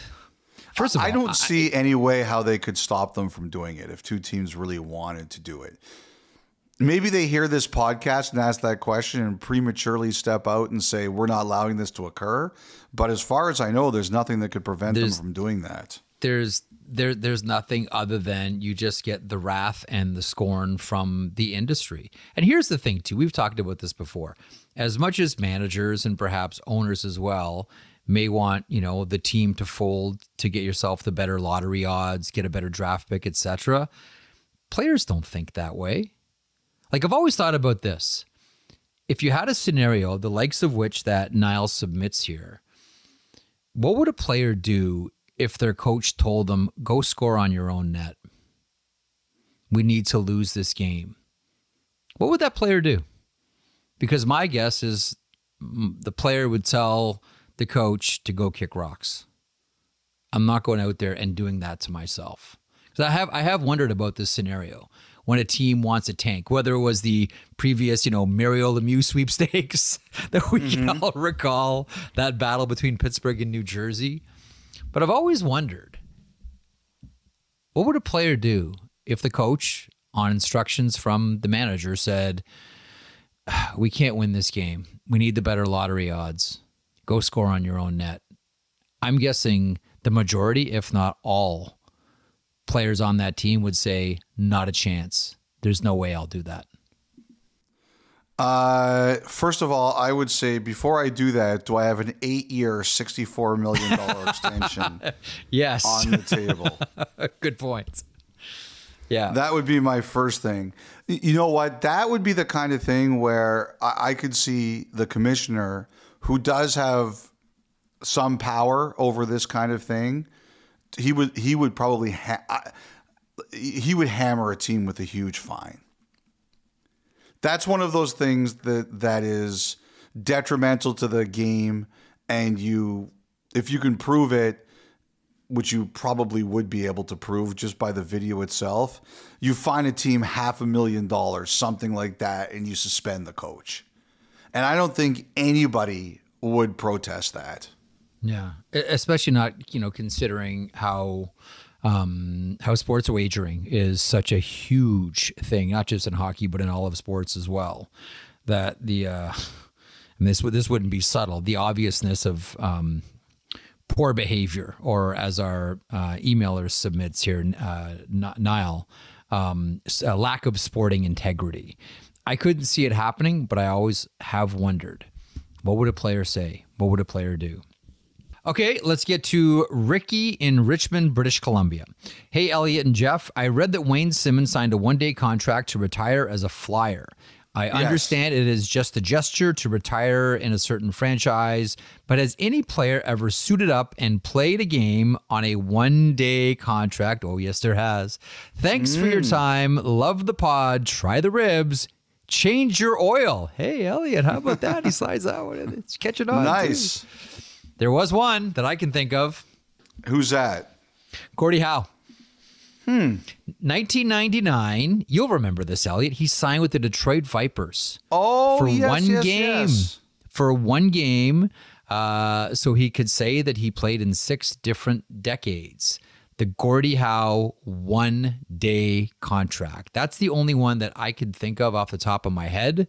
First of all, I don't see any way how they could stop them from doing it if two teams really wanted to do it. Maybe they hear this podcast and ask that question and prematurely step out and say, We're not allowing this to occur. But as far as I know, there's nothing that could prevent them from doing that. there's there there's nothing other than you just get the wrath and the scorn from the industry. And here's the thing too, we've talked about this before. As much as managers and perhaps owners as well may want, you know, the team to fold to get yourself the better lottery odds, get a better draft pick, etc. Players don't think that way. Like I've always thought about this. If you had a scenario the likes of which that Niall submits here, what would a player do if their coach told them, go score on your own net? We need to lose this game. What would that player do? Because my guess is mm, the player would tell the coach to go kick rocks. I'm not going out there and doing that to myself. Because I have I have wondered about this scenario when a team wants a tank, whether it was the previous, you know, Mario Lemieux sweepstakes that we can mm-hmm. all recall that battle between Pittsburgh and New Jersey. But I've always wondered what would a player do if the coach, on instructions from the manager, said, ah, We can't win this game. We need the better lottery odds. Go score on your own net. I'm guessing the majority, if not all, players on that team would say, Not a chance. There's no way I'll do that. Uh, first of all, I would say before I do that, do I have an eight-year, sixty-four million dollar extension Yes. on the table? Good point. Yeah. That would be my first thing. You know what? That would be the kind of thing where I, I could see the commissioner, who does have some power over this kind of thing, he would he would probably he would hammer a team with a huge fine. That's one of those things that that is detrimental to the game, and you if you can prove it, which you probably would be able to prove just by the video itself, you fine a team half a million dollars, something like that, and you suspend the coach. And I don't think anybody would protest that. Yeah, especially not you know considering how um, how sports wagering is such a huge thing, not just in hockey but in all of sports as well. That the uh, and this would this wouldn't be subtle. The obviousness of um, poor behavior, or as our uh, emailer submits here, uh, Niall, um, lack of sporting integrity. I couldn't see it happening, but I always have wondered, what would a player say? What would a player do? Okay, let's get to Ricky in Richmond, British Columbia. Hey, Elliotte and Jeff, I read that Wayne Simmonds signed a one day contract to retire as a flyer. I understand it is just a gesture to retire in a certain franchise, but has any player ever suited up and played a game on a one day contract? Oh, yes, there has. Thanks for your mm. time. Love the pod. Try the ribs. Change your oil. Hey, Elliotte, how about that? He slides that one. It's catching on. too. nice. There was one that I can think of. Who's that? Gordie Howe. Hmm. 1999. You'll remember this, Elliotte. He signed with the Detroit Vipers Oh, for yes, one yes, game. yes. For one game. Uh, so he could say that he played in six different decades. The Gordie Howe one day contract. That's the only one that I could think of off the top of my head.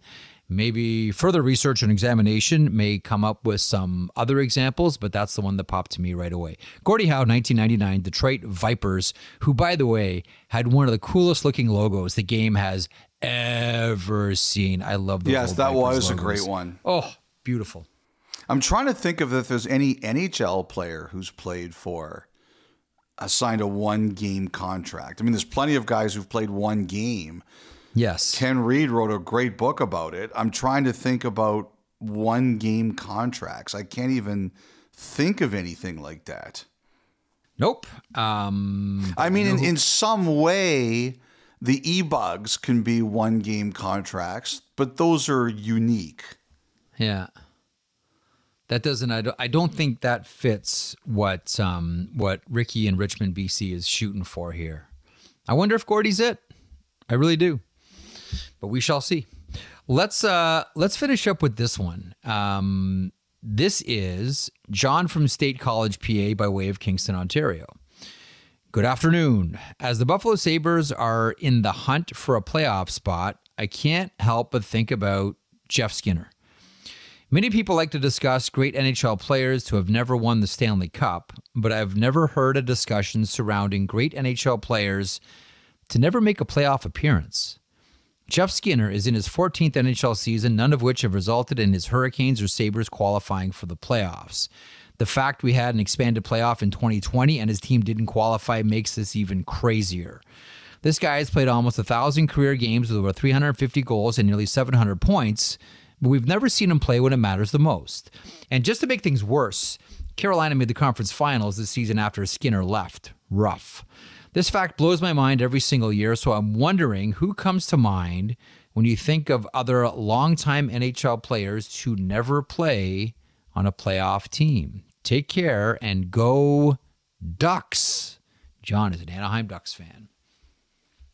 Maybe further research and examination may come up with some other examples, but that's the one that popped to me right away. Gordie Howe, 1999, Detroit Vipers, who, by the way, had one of the coolest looking logos the game has ever seen. I love those. Yes, that Vipers was a great one. Oh, beautiful. I'm trying to think of if there's any NHL player who's played for signed a one game contract. I mean, there's plenty of guys who've played one game. Yes. Ken Reid wrote a great book about it. I'm trying to think about one game contracts. I can't even think of anything like that. Nope. Um, I mean, in, in some way, the e bugs can be one game contracts, but those are unique. Yeah. That doesn't. I don't, I don't think that fits what um what Ricky in Richmond, BC, is shooting for here. I wonder if Gordie's it. I really do, but we shall see. Let's uh let's finish up with this one. Um, this is John from State College, PA, by way of Kingston, Ontario. Good afternoon. As the Buffalo Sabres are in the hunt for a playoff spot, I can't help but think about Jeff Skinner. Many people like to discuss great NHL players who have never won the Stanley Cup, but I've never heard a discussion surrounding great NHL players to never make a playoff appearance. Jeff Skinner is in his 14th NHL season, none of which have resulted in his Hurricanes or Sabres qualifying for the playoffs. The fact we had an expanded playoff in 2020 and his team didn't qualify makes this even crazier. This guy has played almost 1,000 career games with over 350 goals and nearly 700 points, but we've never seen him play when it matters the most. And just to make things worse, Carolina made the conference finals this season after Skinner left. Rough. This fact blows my mind every single year, so I'm wondering who comes to mind when you think of other longtime NHL players who never play on a playoff team. Take care and go Ducks. John is an Anaheim Ducks fan.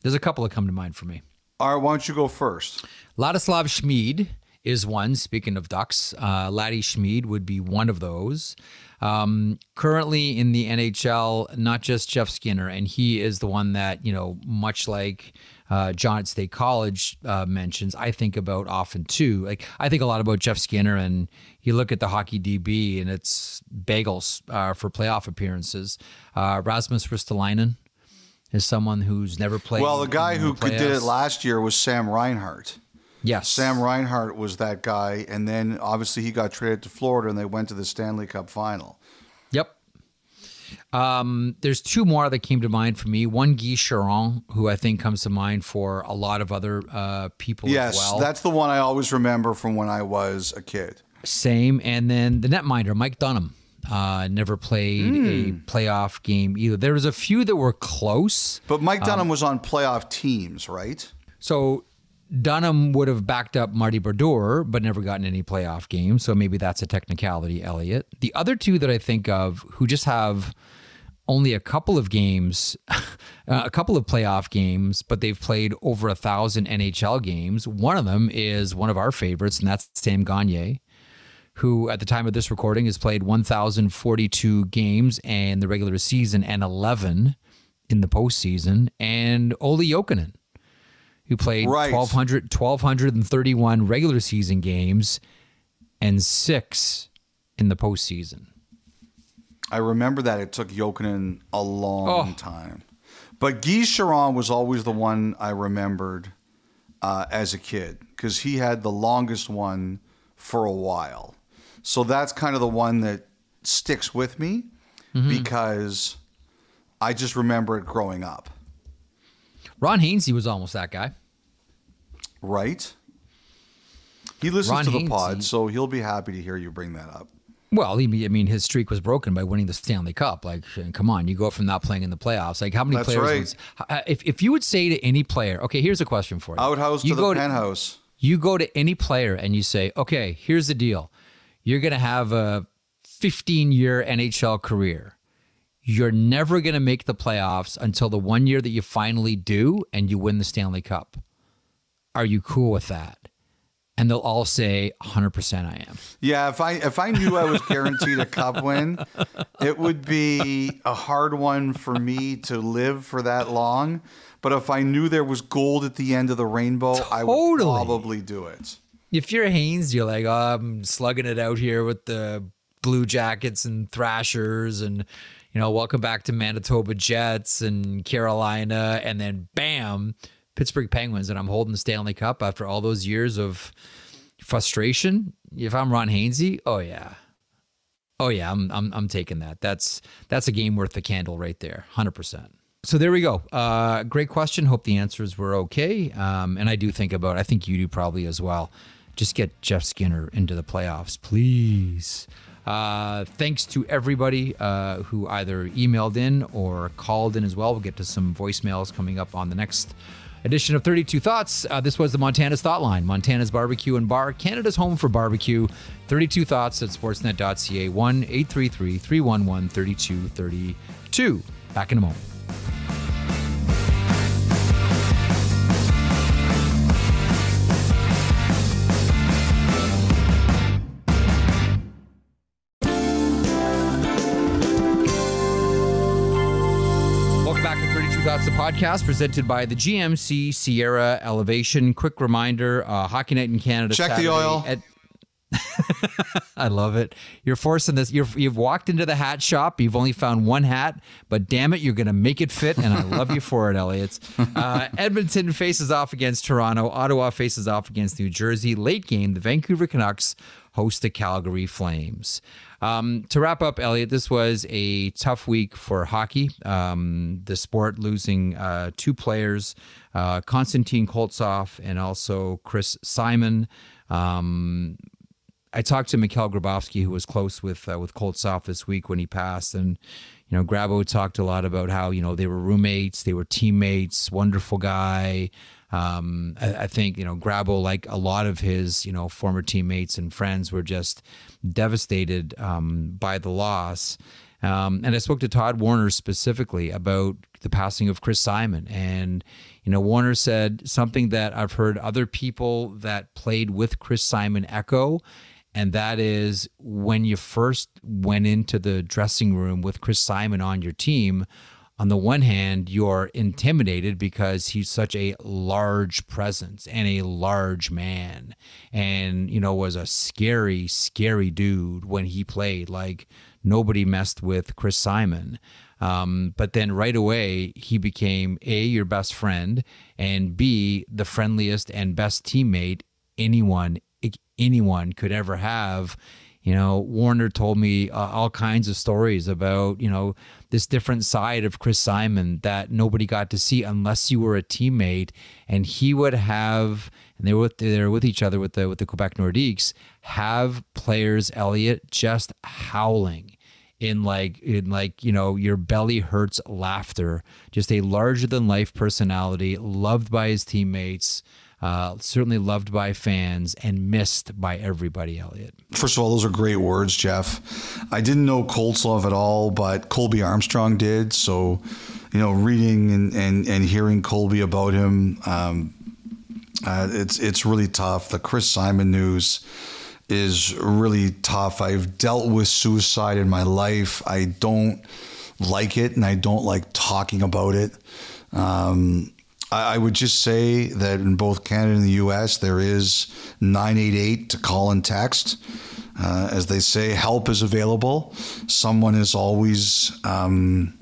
There's a couple that come to mind for me. All right, why don't you go first? Ladislav Smid is one. Speaking of Ducks, uh, Ladi Smid would be one of those. Um, currently in the NHL, not just Jeff Skinner, and he is the one that, you know, much like uh, John at State College uh, mentions, I think about often too. Like, I think a lot about Jeff Skinner, and you look at the hockey DB, and it's bagels uh, for playoff appearances. Uh, Rasmus Ristolainen is someone who's never played. Well, the guy who did it last year was Sam Reinhart. Yes. Sam Reinhart was that guy, and then obviously he got traded to Florida, and they went to the Stanley Cup final. Yep. Um, there's two more that came to mind for me. One, Guy Charron, who I think comes to mind for a lot of other uh, people Yes, as well. that's the one I always remember from when I was a kid. Same. And then the netminder, Mike Dunham, uh, never played a playoff game either. There was a few that were close. But Mike Dunham Um, was on playoff teams, right? So Dunham would have backed up Marty Brodeur, but never gotten any playoff games. So maybe that's a technicality, Elliotte. The other two that I think of who just have only a couple of games, uh, a couple of playoff games, but they've played over a thousand NHL games. One of them is one of our favorites, and that's Sam Gagne, who at the time of this recording has played 1,042 games in the regular season and 11 in the postseason, and Olli Jokinen who played Right. 1,200, 1,231 regular season games and six in the postseason. I remember that it took Jokinen a long Oh. time. But Guy Charron was always the one I remembered uh, as a kid because he had the longest one for a while. So that's kind of the one that sticks with me Mm-hmm. because I just remember it growing up, Ron Hainsey was almost that guy. Right? He listens Ron to the pod, so he'll be happy to hear you bring that up. Well, he, I mean, his streak was broken by winning the Stanley Cup. Like, come on, you go from not playing in the playoffs. Like, how many That's players? right. was- if if you would say to any player, okay, here's a question for you. Outhouse you to the penthouse. you go to any player and you say, okay, here's the deal. You're going to have a 15 year NHL career. You're never going to make the playoffs until the one year that you finally do and you win the Stanley Cup. Are you cool with that? And they'll all say, 100% I am. Yeah, if I if I knew I was guaranteed a cup win, it would be a hard one for me to live for that long. But if I knew there was gold at the end of the rainbow, I would probably do it. If you're Haynes, you're like, oh, I'm slugging it out here with the Blue Jackets and Thrashers and, you know, welcome back to Manitoba Jets and Carolina. And then bam, Pittsburgh Penguins. And I'm holding the Stanley Cup after all those years of frustration. If I'm Ron Hainsey, oh yeah. Oh yeah, I'm I'm I'm taking that. That's that's a game worth the candle right there. 100%. So there we go. Uh, great question. Hope the answers were okay. Um, and I do think about. I think you do probably as well. Just get Jeff Skinner into the playoffs, please. Uh, thanks to everybody uh, who either emailed in or called in as well. We'll get to some voicemails coming up on the next edition of 32 Thoughts. Uh, this was the Montana's Thought Line, Montana's Barbecue and Bar, Canada's home for barbecue. 32 Thoughts at sportsnet.ca 1 833 311 3232. Back in a moment. Podcast presented by the GMC Sierra Elevation. Quick reminder uh, Hockey Night in Canada. Check the oil. At- I love it. You're forcing this. You're, you've walked into the hat shop. You've only found one hat, but damn it, you're going to make it fit. And I love you for it, Elliotte. Uh, Edmonton faces off against Toronto. Ottawa faces off against New Jersey. Late game, the Vancouver Canucks host the Calgary Flames. Um, to wrap up, Elliotte, this was a tough week for hockey. Um, the sport losing uh, two players, uh, Konstantin Koltsov and also Chris Simon. Um, I talked to Mikhail Grabovski, who was close with uh, with Koltsov this week when he passed, and you know Grabo talked a lot about how you know they were roommates, they were teammates, wonderful guy, Um, I, I think you know Grabo, like a lot of his you know former teammates and friends, were just devastated um, by the loss. Um, and I spoke to Todd Warriner specifically about the passing of Chris Simon. And, you know, Warriner said something that I've heard other people that played with Chris Simon echo. And that is when you first went into the dressing room with Chris Simon on your team, on the one hand, you're intimidated because he's such a large presence and a large man, and you know was a scary, scary dude when he played. Like nobody messed with Chris Simon. Um, but then right away, he became A, your best friend, and B, the friendliest and best teammate anyone anyone could ever have. You know, Warriner told me uh, all kinds of stories about, you know, this different side of Chris Simon that nobody got to see unless you were a teammate. And he would have, and they were with, they were with each other with the with the Quebec Nordiques, have players, Elliotte, just howling in like in like you know your belly hurts laughter just a larger than life personality loved by his teammates uh, certainly loved by fans and missed by everybody elliotte First of all, those are great words, Jeff. I didn't know Koltsov at all, but Colby Armstrong did. So, you know, reading and, and, and hearing Colby about him, um, uh, it's it's really tough. The Chris Simon news is really tough. I've dealt with suicide in my life. I don't like it, and I don't like talking about it. Um, I I would just say that in both Canada and the U.S., there is 988 to call and text. Uh, as they say, help is available. Someone is always um,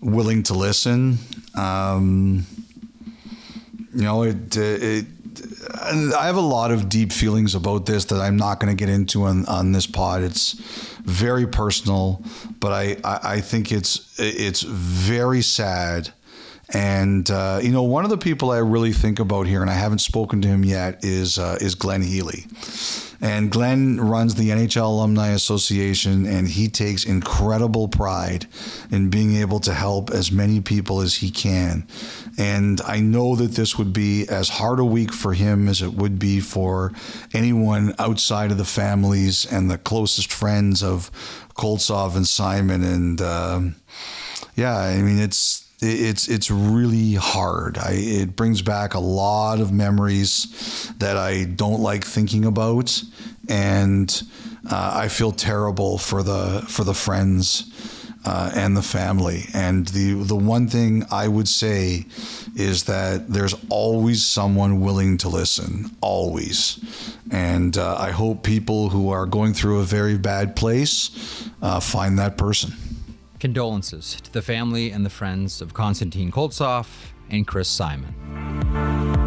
willing to listen. Um, you know, it, uh, it. I have a lot of deep feelings about this that I'm not going to get into on, on this pod. It's very personal, but I, I, I think it's it's very sad. And uh, you know, one of the people I really think about here, and I haven't spoken to him yet, is uh, is Glenn Healy. And Glenn runs the NHL Alumni Association, and he takes incredible pride in being able to help as many people as he can. And I know that this would be as hard a week for him as it would be for anyone outside of the families and the closest friends of Koltsov and Simon. And um, yeah, I mean, it's it's it's really hard. I, it brings back a lot of memories that I don't like thinking about, and uh, I feel terrible for the for the friends uh, and the family. And the the one thing I would say is that there's always someone willing to listen, always. And uh, I hope people who are going through a very bad place uh, find that person. Condolences to the family and the friends of Konstantin Koltsov and Chris Simon.